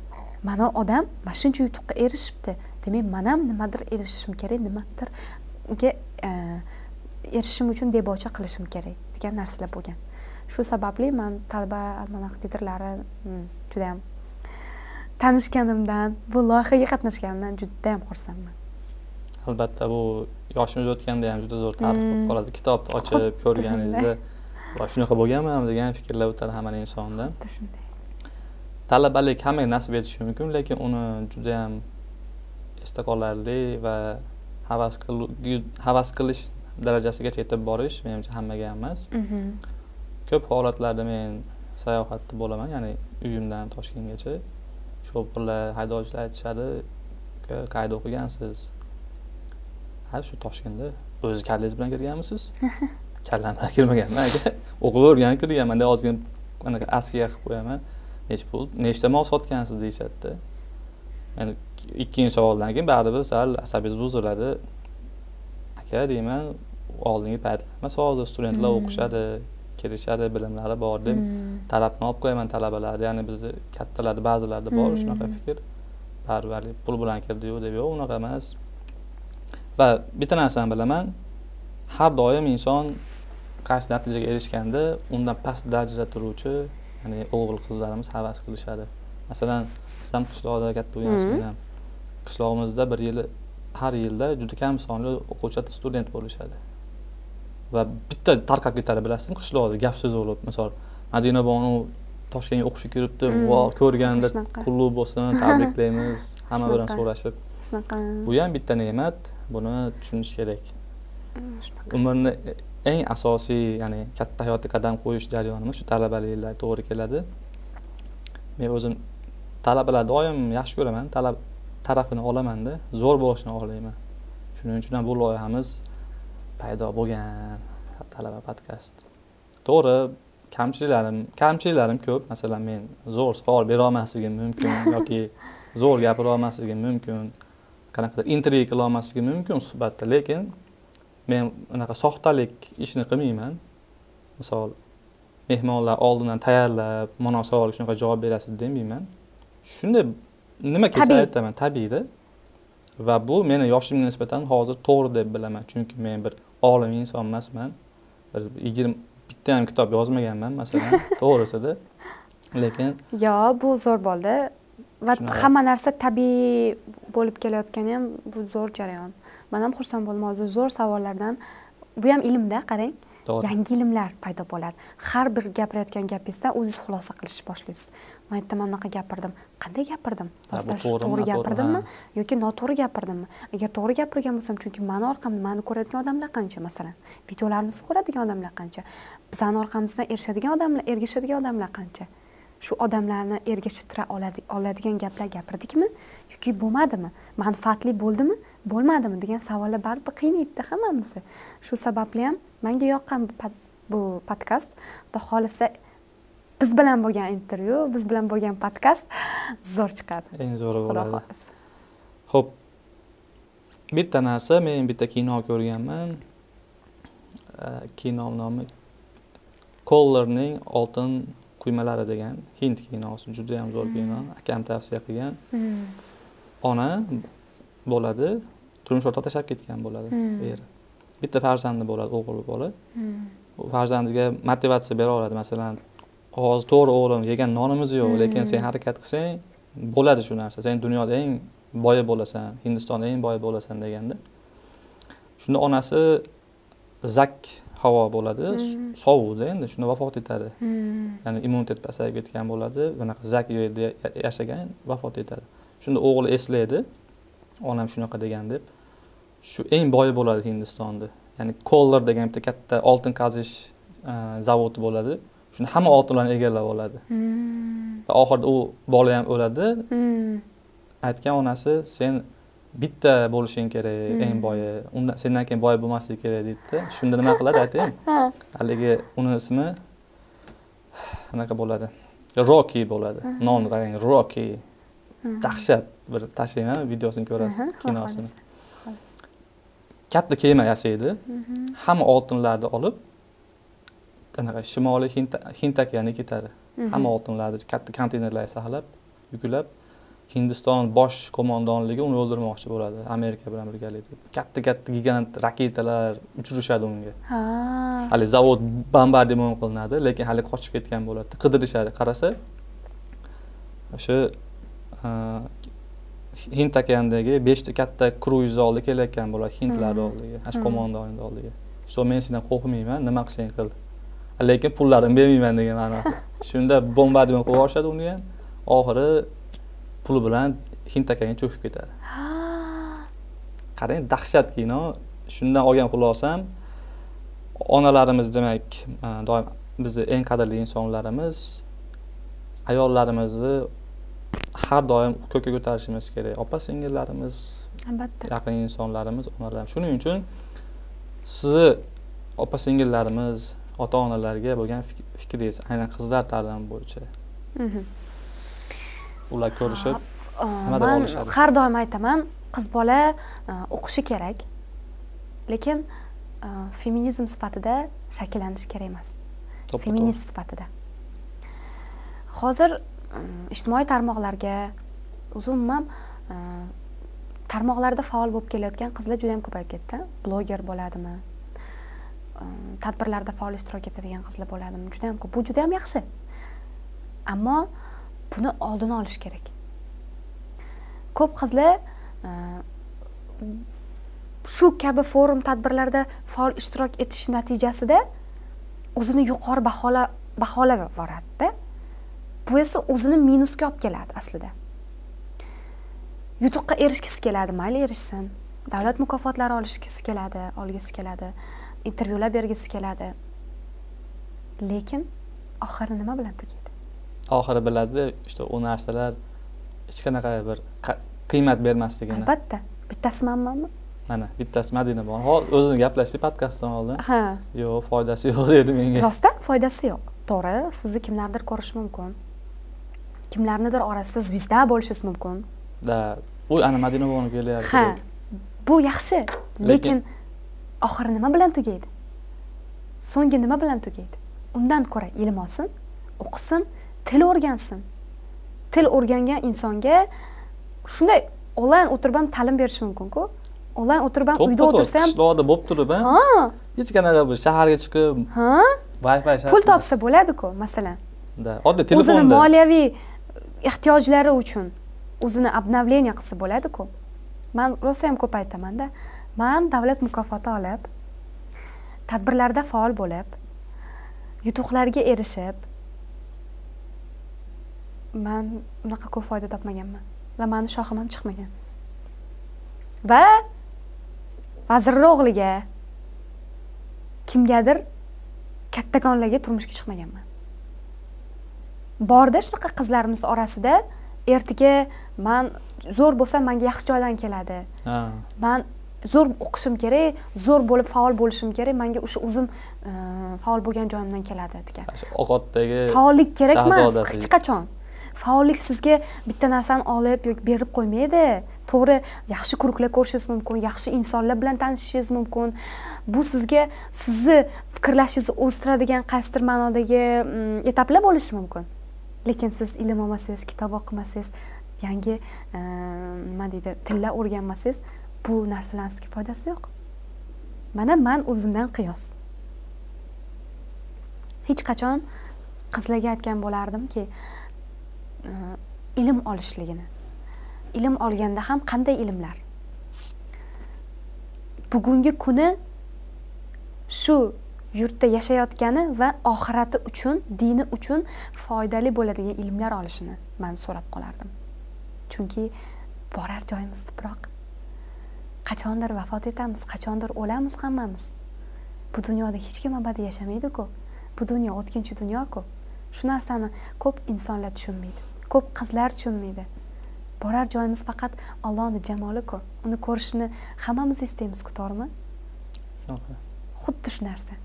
mana odam mana shuncha yutuqqa erishibdi. Demak man ham nimadir erishishim kerak nimadirga e, erishishim uchun debocha qilishim kerak degan narsalar bo'lgan. Shu sababli man talaba almanax liderlari hmm, judayam tanishganimdan bu loyihaga qatnashganimdan judayam xursandman. Albatta bu yoshimiz o'tganda ham juda zo'r tarix bo'lib Mm. qoladi. Kitobni ochib ko'rganingizda "Voy, shunaqa bo'lganmanmi degan fikrlar o'tadi hamma insonda xuddi shunday. Talabalik hammaga nasib etishi mumkin lekin uni judayam esda qolarli va havas havas qilish darajasigacha yetib borish menimcha hammaga ham emas. Mhm. ko'p holatlarda men sayohatda bo'laman ya'ni uyimdan toshkentgacha. Sho'pirlar haydovchilar aytishadi "Uka, qayerda o'qigansiz ha shu toshkentda o'zi kallangiz bilan kirganmisiz? (laughs) Kallam bilan kirmaganman aka o'qib o'rganib kirganman ozgina anaqa askiya qilib qo'yaman. Nechi pul nechta mol sotgansiz deyishadida yani ikkinchi savoldan keyin baribir sal asabingiz buziladi. Aka deyman oldingi paytlar emas hozir studentlar Mm. o'qishadi kelishadi bilimlari bor deb Mm. talabni olib qo'yaman talabalarni ya'ni bizni kattalarda ba'zilarda bor Mm. shunaqa fikr. Baribir pul bilan kirdiyu deb yo'q unaqa emas va bitta narsani bilaman. Har doim inson qaysi natijaga erishganda undan past darajada turuvchi ya'ni o'g'il qizlarimiz havas qilishadi. Masalan siz ham qishloqda katta bo'lgansiz men ham qishlog'imizda bir yili har yilda juda kam sonli o'quvchilar student bo'lishadi. Va bitta tarqab ketadi bilasizmi qishloqda gap so'z bo'lib misol madina bonu toshkentga o'qishga kiribdi vo ko'rganda qulluq bo'lsin tabriklaymiz (laughs) hamma bilan so'rashib. Shunaqa. Bu ham bitta ne'mat buni tushunish kerak. Umrni eng asosiy ya'ni katta hayotga qadam qo'yish jarayonimiz shu talabaliklar to'g'ri keladi. Men o'zim talabalarni doim yaxshi ko'raman talab tarafini olamanda zo'r bo'lishini xohlayman. Shuning uchun ham bu loyihamiz paydo bo'lgan talaba podkast. To'g'ri kamchiliklarim kamchiliklarim ko'p. Masalan men zo'r savol bera olmasligim mumkin yoki zo'r gapira olmasligim mumkin qanaqadir intriga qila olmasligim mumkin suhbatda lekin men unaqa soxtalik ishni qilmayman. Misol mehmonlar oldindan tayyorlab mana savolga shunaqa javob berasiz demayman. Shunday nima kelsa aytaman tabiiyda va bu meni yoshimga nisbatan hozir to'g'ri deb bilaman chunki men bir olim inson emasman. Bir yigirma bitta ham kitob yozmaganman masalan. (laughs) To'g'risida lekin yo bu zo'r bo'ldi va hamma narsa tabiiy bo'lib kelayotgani ham bu zo'r jarayon. Man ham xursand bo'ldim hozir zo'r savollardan. Bu ham ilmda qarang. Yangi ilmlar paydo bo'ladi. Har bir gapirayotgan gapingizdan o'zingiz xulosa qilishni boshlaysiz. Man aytdim unaqa gapirdim. Qanday gapirdim? Rostdan shu to'g'ri gapirdimmi? Yoki noto'g'ri gapirdimmi? Agar to'g'ri gapirgan bo'lsam chunki mani orqamda mani ko'radigan odamlar qancha masalan? Videolarimizni ko'radigan odamlar qancha? Bizani orqamizdan erishadigan odamlar ergashadigan odamlar qancha shu odamlarni ergashtira oladigan gaplar gapirdikmi? Yoki bo'lmadimi? Manfaatli bo'ldimi? Bo'lmadimi degan savollar baribir qiynaydida hammamizni. Shu sababli ham manga yoqqan bu podkast xudo xohlasa biz bilan bo'lgan intervyu biz bilan bo'lgan podkast zo'r chiqadi. Eng zo'ri bo'ladi. xudo xohlasa. Ho'p bitta narsa men bitta kino ko'rganman. Kino nomi kollerning oltin kuymalari degan hind kinosi judayam zo'r kino hmm. akam tavsiya qilgan. Hmm. ona bo'ladi turmush o'rtoq tashlab ketgan bo'ladi hmm. eri bitta farzandi bo'ladi o'g'il bola farzandiga motivatsiya bera oladi masalan hozir to'g'ri o'g'lim yegan nonimiz yo'q lekin sen harakat qilsang bo'ladi shu narsa. Sen dunyoda eng boy bo'lasan hindistonda eng boy bo'lasan deganda. Shunda onasi zak havo bo'ladi hmm. sovuqda endi shunda vafot etadi. Hmm. ya'ni immunitet pasayib ketgan bo'ladi bunaqa zak yerda yashagan vafot etadi. Shunda o'g'li eslaydi onam shunaqa degan deb. Shu eng boy bo'ladi hindistonda. Ya'ni kollar degan bitta katta oltin qazish e, zavodi bo'ladi. Shunda hamma oltinlarni egallab oladi. Hmm. va oxirida u bola ham o'ladi. Aytgan onasi sen bitta bo'lishing kerak hmm. eng boyi. Undan sendan keyin boy bo'lmasligi kerak deydida shunda nima qiladi aytaymi (laughs) haligi uni ismi anaqa bo'ladi. Roki bo'ladi. Nomni qarang roki dahshat bir tashlayman videosini ko'rasiz kinosini katta kema yasaydi hamma oltinlarni olib anaqa shimoliy hind okeaniga ketadi hamma oltinlarni katta konteynerlarga saqlab yuklab hindiston bosh qo'mondonligi uni o'ldirmoqchi bo'ladi amerika bilan birgalikda. Katta katta gigant raketalar uchirishadi unga. Haligi zavod bombardimon qilinadi lekin hali qochib ketgan bo'ladi. Qidirishadi qarasa o'sha hind okeanidagi beshta katta kruiz oldi kelayotgan bo'ladi hindlarni oldiga ana shu qo'mondonni oldiga. So men sendan qo'rqmayman nima qilsang qil. Lekin pullarimni bermayman degan ma'noda. (laughs) Shunda bombardimon qilib yuborishadi uni ham oxiri puli bilan hind akaga cho'kib ketadi. (gasps) Qarang dahshat kino. Shundan olgan xulosam onalarimiz demak doim bizni eng qadrli insonlarimiz ayollarimizni har doim ko'kka ko'tarishimiz kerak. Opa singillarimiz albatta. yaqin insonlarimiz onalarimiz. Shuning uchun sizni opa singillarimiz ota onalarga bo'lgan fikringiz aynan qizlar ta'limi bo'yicha. Ular ko'rishib nimadir olishadi? har doim aytaman qiz bola o'qishi kerak. Lekin feminizm sifatida shakllanishi kerak emas. Feminist sifatida. Hozir ijtimoiy tarmoqlarga o'zi umuman tarmoqlarda faol bo'lib kelayotgan qizlar juda yam ko'payib ketdi. Bloger bo'ladimi? Tadbirlarda faol ishtirok etadigan qizlar bo'ladimi? Juda yam ko'p. Bu juda yam yaxshi. Ammo buni oldini olish kerak. Ko'p qizlar e, shu kabi forum tadbirlarda faol ishtirok etish natijasida o'zini yuqori bahola baholab boradida bu esa o'zini minusga olib keladi aslida. Yutuqqa erishgisi keladi mayli erishsin. Davlat mukofotlari olishgisi keladi olgisi keladi. Intervyular bergisi keladi. Lekin oxiri nima bilan tugaydi? Oxiri biladi işte u narsalar hech qanaqa bir qiymat bermasligini. Albatta. Bittasi manmanmi? Mana bittasi madina bor. Hozir o'zini gaplashdik podkastdan oldin. Ha. Yo'q foydasi yo'q dedi menga. Rostdan foydasi yo'q. To'g'ri sizni kimlardir ko'rishi mumkin. Kimlarnidir orasida звезда bo'lishingiz mumkin. Да u ana madina buvani kelyapti. Ha bu yaxshi. Lekin oxiri nima bilan tugaydi? So'nggi nima bilan tugaydi? Undan ko'ra ilm olsin o'qisin til o'rgansin. Til o'rgangan insonga shunday onlayn o'tirib ham ta'lim berish mumkinku. Onlayn o'tirib ham uyda o'tirsa ham qishloqda bo'lib turib ha? Hech qanaqa bir shaharga chiqib ha? Wi-fi pul topsa bo'ladiku masalan. Да oddiy o'zini telefonda moliyaviy ehtiyojlari uchun o'zini обновление qilsa bo'ladiku man rosa ham ko'p aytamanda man davlat mukofoti olib tadbirlarda faol bo'lib yutuqlarga erishib man unaqa ko'p foyda topmaganman va mani shoxim ham chiqmagan. Va vazirni o'g'liga kimgadir kattakonlarga turmushga chiqmaganman. Borda shunaqa qizlarimiz orasida ertaga man zo'r bo'lsam manga yaxshi joydan keladi. Man zo'r o'qishim kerak zo'r bo'lib faol bo'lishim kerak manga o'sha o'zim faol bo'lgan joyimdan keladi degan. Oqotdagi faollik kerak emas hech qachon faollik sizga bitta narsani olib yoki berib qo'ymaydi. To'g'ri yaxshi kuruklar ko'rishingiz mumkin yaxshi insonlar bilan tanishishingiz mumkin. Bu sizga sizni fikrlashingizni o'stiradigan qaysidir ma'nodagi mm, etaplar bo'lishi mumkin. Lekin siz ilm olmasangiz kitob o'qimasangiz yangi e, nima deydi tillar o'rganmasangiz bu narsalarni sizga foydasi yo'q. Mana man o'zimdan qiyos. Hech qachon qizlarga aytgan bo'lardimki ilm olishligini. Ilm olganda ham qanday ilmlar? Bugungi kuni shu yurtda yashayotgani va oxirati uchun dini uchun foydali bo'ladigan ilmlar olishini man so'rab qolardim. Chunki borar joyimiz tuproq. Qachondir vafot etamiz qachondir o'lamiz hammamiz. Bu dunyoda hech kim abadiy yashamaydiku. Bu dunyo o'tkinchi dunyoku. Shu narsani ko'p insonlar tushunmaydi. Ko'p qizlar tushunmaydi borar joyimiz faqat ollohni jamoliku uni ko'rishni hammamiz istaymizku to'g'rimi shunaqa xuddi shu narsa.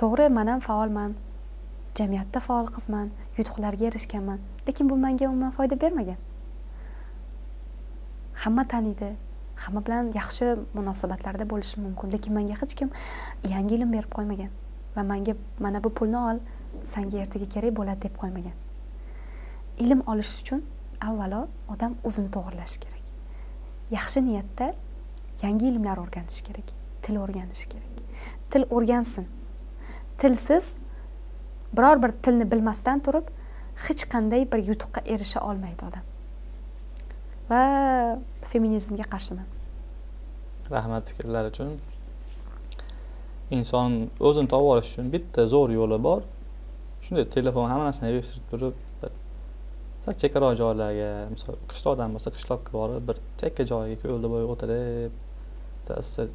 To'g'ri man ham faolman jamiyatda faol qizman yutuqlarga erishganman lekin bu menga umuman foyda bermagan. Hamma taniydi hamma bilan yaxshi munosabatlarda bo'lishim mumkin lekin menga hech kim yangi ilm berib qo'ymagan va menga mana bu pulni ol sanga ertaga kerak bo'ladi deb qo'ymagan ilm olish uchun avvalo odam o'zini to'g'irlashi kerak. Yaxshi niyatda yangi ilmlar o'rganishi kerak til o'rganishi kerak. Til o'rgansin. Tilsiz biror bir tilni bilmasdan turib hech qanday bir yutuqqa erisha olmaydi odam. Va feminizmga qarshiman. Rahmat fikrlar uchun. Inson o'zini topib olish uchun bitta zo'r yo'li bor. Shunday telefon hamma narsani yig'ishtirib turib sal chekkaroq joylarga misol qishloqdan bo'lsa qishloqqa borib bir chekka joyga ko'ldi bo'yi o'tirib bitta issiq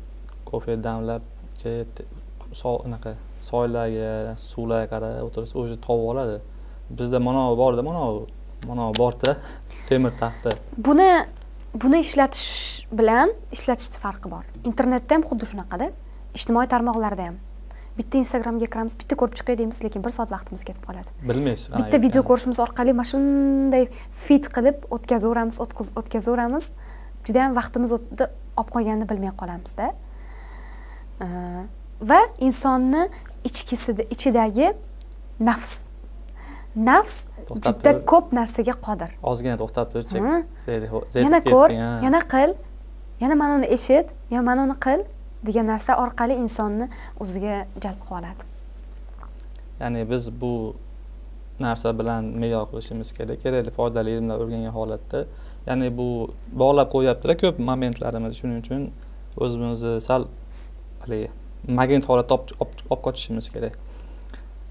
kofe damlab ichib te- soylarga suvlarga qarab o'tirsa уже topib oladi. Bizda manavi borda manavi manavi borda (laughs) temir taxta buni buni ishlatish bilan ishlatishni farqi bor. Internetda ham xuddi shunaqada ijtimoiy tarmoqlarda ham. Bitta instagramga kiramiz bitta ko'rib chiqay deymiz lekin bir soat vaqtimiz ketib qoladi. Bilmaysiz. Bitta video ko'rishimiz orqali mana shunday fit qilib o'tkazaveramiz o'tkazaveramiz. Judayam vaqtimiz o'tdi olib qo'yganini bilmay qolamizda va insonni ichkisida ichidagi nafs. Nafs juda ko'p narsaga qodir. Ozgina to'xtab zerikib yana ko'r yana qil yana mana uni eshit yana mana uni qil degan narsa orqali insonni o'ziga jalb qilib oladi. Ya'ni biz bu narsa bilan me'yor qilishimiz kerak kerakli foydali ilmlar o'rgangan holatda. Ya'ni bu bog'lab qo'yyaptilar ko'p momentlarimiz. Shuning uchun o'zimizni sal haligi magnit holatda olib qochishimiz kerak.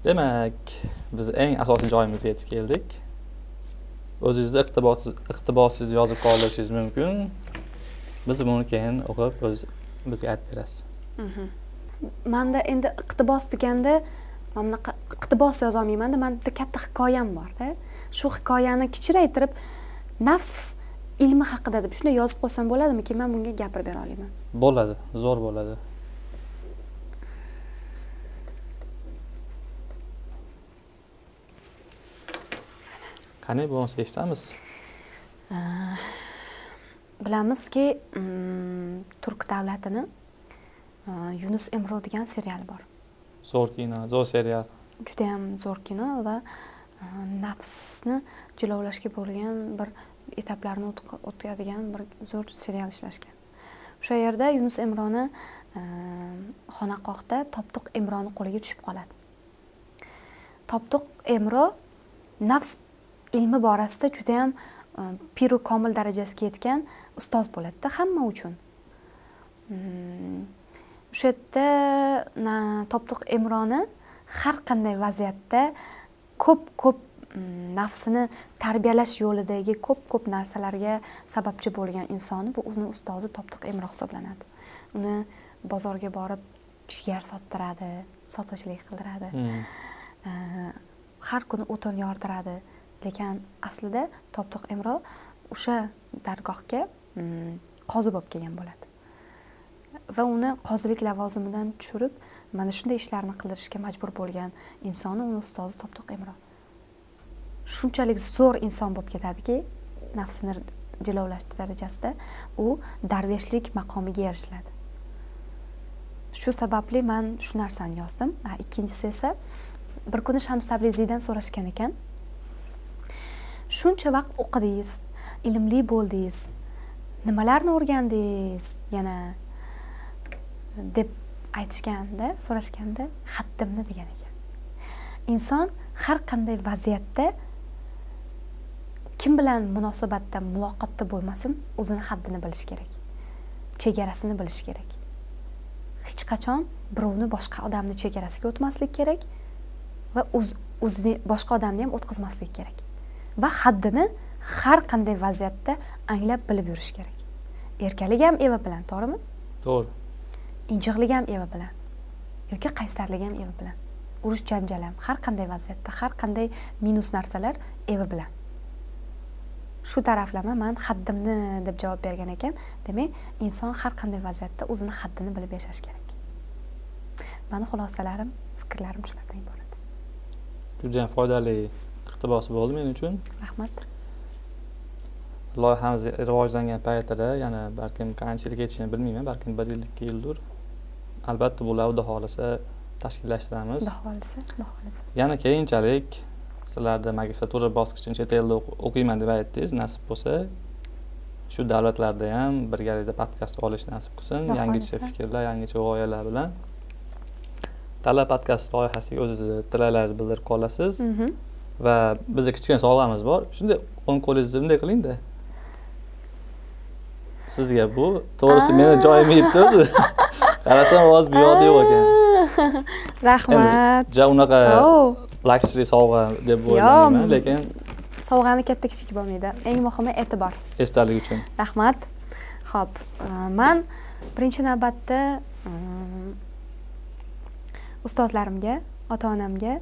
Demak biz eng asosiy joyimizga yetib keldik. O'zingizni iqtibossiz iqtibossiz yozib qoldirishingiz mumkin. Biz buni keyin o'qib o'z bizga aytib berasiz. Manda endi iqtibos deganda mana bunaqa iqtibos yozolmaymanda mani bitta katta hikoyam borda. Shu hikoyani kichraytirib nafs ilmi haqida deb shunday yozib qo'ysam bo'ladimiki man bunga gapirib bera olaman? Bo'ladi zo'r bo'ladi. Qani bo'lmasa eshitamiz bilamizki mm, turk davlatini e, yunus emro degan serial bor. Zo'r kino zo'r serial. Judayam zo'r kino va e, nafsni jilovlashga bo'lgan bir etaplarni o'tadigan bir zo'r serial ishlashgan. O'sha yerda yunus emroni e, xonaqohda toptiq emroni qo'liga tushib qoladi. Toptiq emro nafs ilmi borasida judayam piru komil darajasiga yetgan ustoz bo'ladida hamma uchun. Mm, o'sha yerda toptiq emroni har qanday vaziyatda ko'p ko'p mm, nafsini tarbiyalash yo'lidagi ko'p ko'p narsalarga sababchi bo'lgan insoni bu uni ustozi toptiq emro hisoblanadi. Uni bozorga borib jigar sottiradi sotuvchilik qildiradi. Hmm. Har kuni o'tin yordiradi. Lekin aslida toptiq emro o'sha dargohga qozi bo'lib kelgan bo'ladi. Va uni qozilik lavozimidan tushirib mana shunday ishlarni qildirishga majbur bo'lgan insonni uni ustozi toptoq emro. Shunchalik zo'r inson bo'lib ketadiki nafsini jilovlash darajasida u darveshlik maqomiga erishiladi. Shu sababli man shu narsani yozdim. Ikkinchisi esa bir kuni shams tabriziydan so'rashgan ekan. Shuncha vaqt o'qidingiz ilmli bo'ldingiz. Nimalarni o'rgandingiz yana deb aytishganda so'rashganda haddimni degan ekan. Inson har qanday vaziyatda kim bilan munosabatda muloqotda bo'lmasin o'zini haddini bilishi kerak chegarasini bilishi kerak. Hech qachon birovni boshqa odamni chegarasiga o'tmaslik kerak va o'zini boshqa odamni ham o'tkazmaslik kerak va haddini har qanday vaziyatda anglab bilib yurish kerak. Erkalik ham eva bilan to'g'rimi? To'g'ri. Injiqlik ham eva bilan yoki qaysarlik ham eva bilan. Urush janjal ham har qanday vaziyatda har qanday minus narsalar eva bilan. Shu taraflama man haddimni deb javob bergan ekan demak inson har qanday vaziyatda o'zini haddini bilib yashash kerak. Mani xulosalarim fikrlarim shulardan iborat. Judayam foydali iqtibos bo'ldi men uchun. Rahmat loyihamiz rivojlangan paytida yana balkim qancha yil ketishini bilmayman balkim bir yil ikki yildir. Albatta bular xudo xohlasa tashkillashtiramiz. Xudo xohlasa xudo xohlasa. Yana keyinchalik sizlarni magistratura bosqichini chet elda o'q- o'qiyman deb aytdingiz nasib bo'lsa shu davlatlarda ham birgalikda podkast olish nasib qilsin yangicha fikrlar yangicha g'oyalar bilan. Talab podkast loyihasiga o'zingizni tilaklaringizni bildirib qolasiz. Mhm. va bizda kichkina sovg'amiz bor. Shunday o'ng qo'lingizni bunday qilingda sizga bu. To'g'risi meni joyim yetdi o'zi (laughs) qarasam hozir bu yoqda yo'q ekan. Rahmat. Ja unaqa Oh, luxury sovg'a deb o'ylamayman lekin sovg'ani katta kichik bo'lmaydi. Eng muhimi e'tibor. Esdalik uchun. Rahmat. Ho'p e, man birinchi navbatda mm, ustozlarimga ota onamga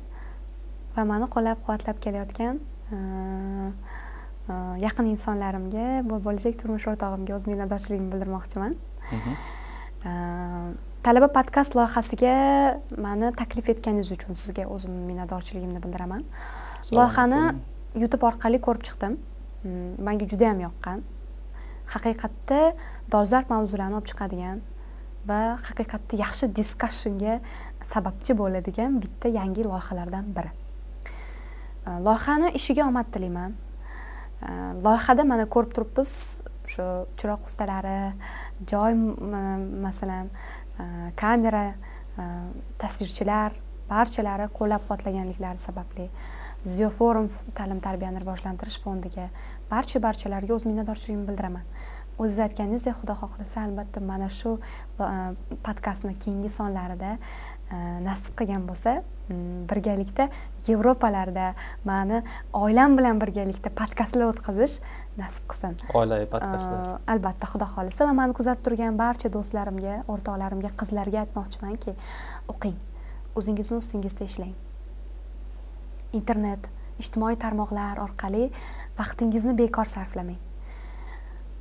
va mani qo'llab quvvatlab kelayotgan e, e, yaqin insonlarimga bu bo'lajak turmush o'rtog'imga o'z minnatdorchiligimni bildirmoqchiman. E, talaba podkast loyihasiga mani taklif etganingiz uchun sizga o'zim minnatdorchiligimni bildiraman. Loyihani youtube orqali ko'rib chiqdim. Mm, manga juda yam yoqqan. Haqiqatda dolzarb mavzularni olib chiqadigan va haqiqatda yaxshi diskussionga sababchi bo'ladigan bitta yangi loyihalardan biri. Uh, loyihani ishiga omad tilayman Э, loyihada mana ko'rib turibmiz shu chiroq ustalari joy masalan э, kamera э, tasvirchilar barchalari qo'llab quvvatlaganliklari sababli ziyo forum ta'lim tarbiyani rivojlantirish fondiga barcha barchalarga o'z minnatdorchiligimni bildiraman. O'ziz aytganingizdek xudo xohlasa albatta mana shu e, podkastni keyingi sonlarida uh, nasib qilgan bo'lsa mm, birgalikda yevropalarda mani oilam bilan birgalikda podkastlar o'tkazish nasib qilsin. Oilaviy podkastlar. Uh, albatta xudo xohlasa va mani kuzatib turgan barcha do'stlarimga o'rtoqlarimga qizlarga aytmoqchimanki o'qing o'zingizni ustingizda ishlang. Internet ijtimoiy tarmoqlar orqali vaqtingizni bekor sarflamang.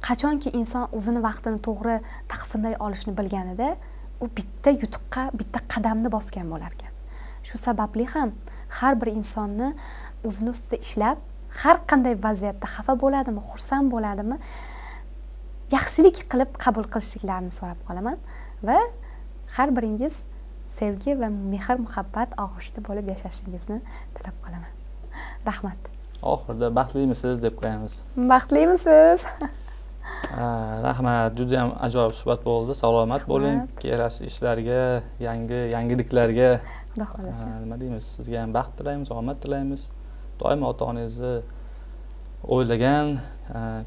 Qachonki inson o'zini vaqtini to'g'ri taqsimlay olishni bilganida u bitta yutuqqa bitta qadamni bosgan bo'lar ekan shu sababli ham har bir insonni o'zini ustida ishlab har qanday vaziyatda xafa bo'ladimi xursand bo'ladimi yaxshilik qilib qabul qilishliklarini so'rab qolaman va har biringiz sevgi va mehr muhabbat og'ushida bo'lib yashashingizni tilab qolaman. Rahmat. Oxirida baxtlimisiz deb qo'yamiz. Baxtlimisiz (laughs) rahmat juda yam ajoyib suhbat bo'ldi salomat bo'ling kelasi ishlarga yangi yangiliklarga. Xudo xohlasa. Nima deymiz sizga ham baxt tilaymiz omad tilaymiz. Doimo ota onangizni o'ylagan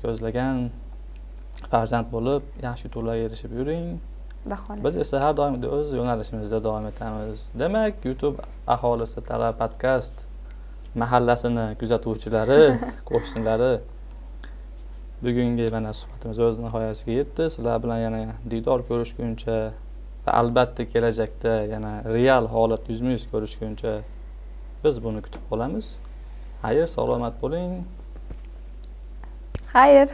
ko'zlagan farzand bo'lib yaxshi yutuqlarga erishib yuring. Xudo xohlasa. Biz esa har doim o'z yo'nalishimizda davom etamiz. Demak youtube aholisi talab podkast mahallasini kuzatuvchilari (laughs) qo'shnilari bugungi mana suhbatimiz o'z nihoyasiga yetdi. Sizlar bilan yana diydor ko'rishguncha va albatta kelajakda yana real holat yuzma yuz ko'rishguncha biz buni kutib qolamiz. Xayr salomat bo'ling. Xayr.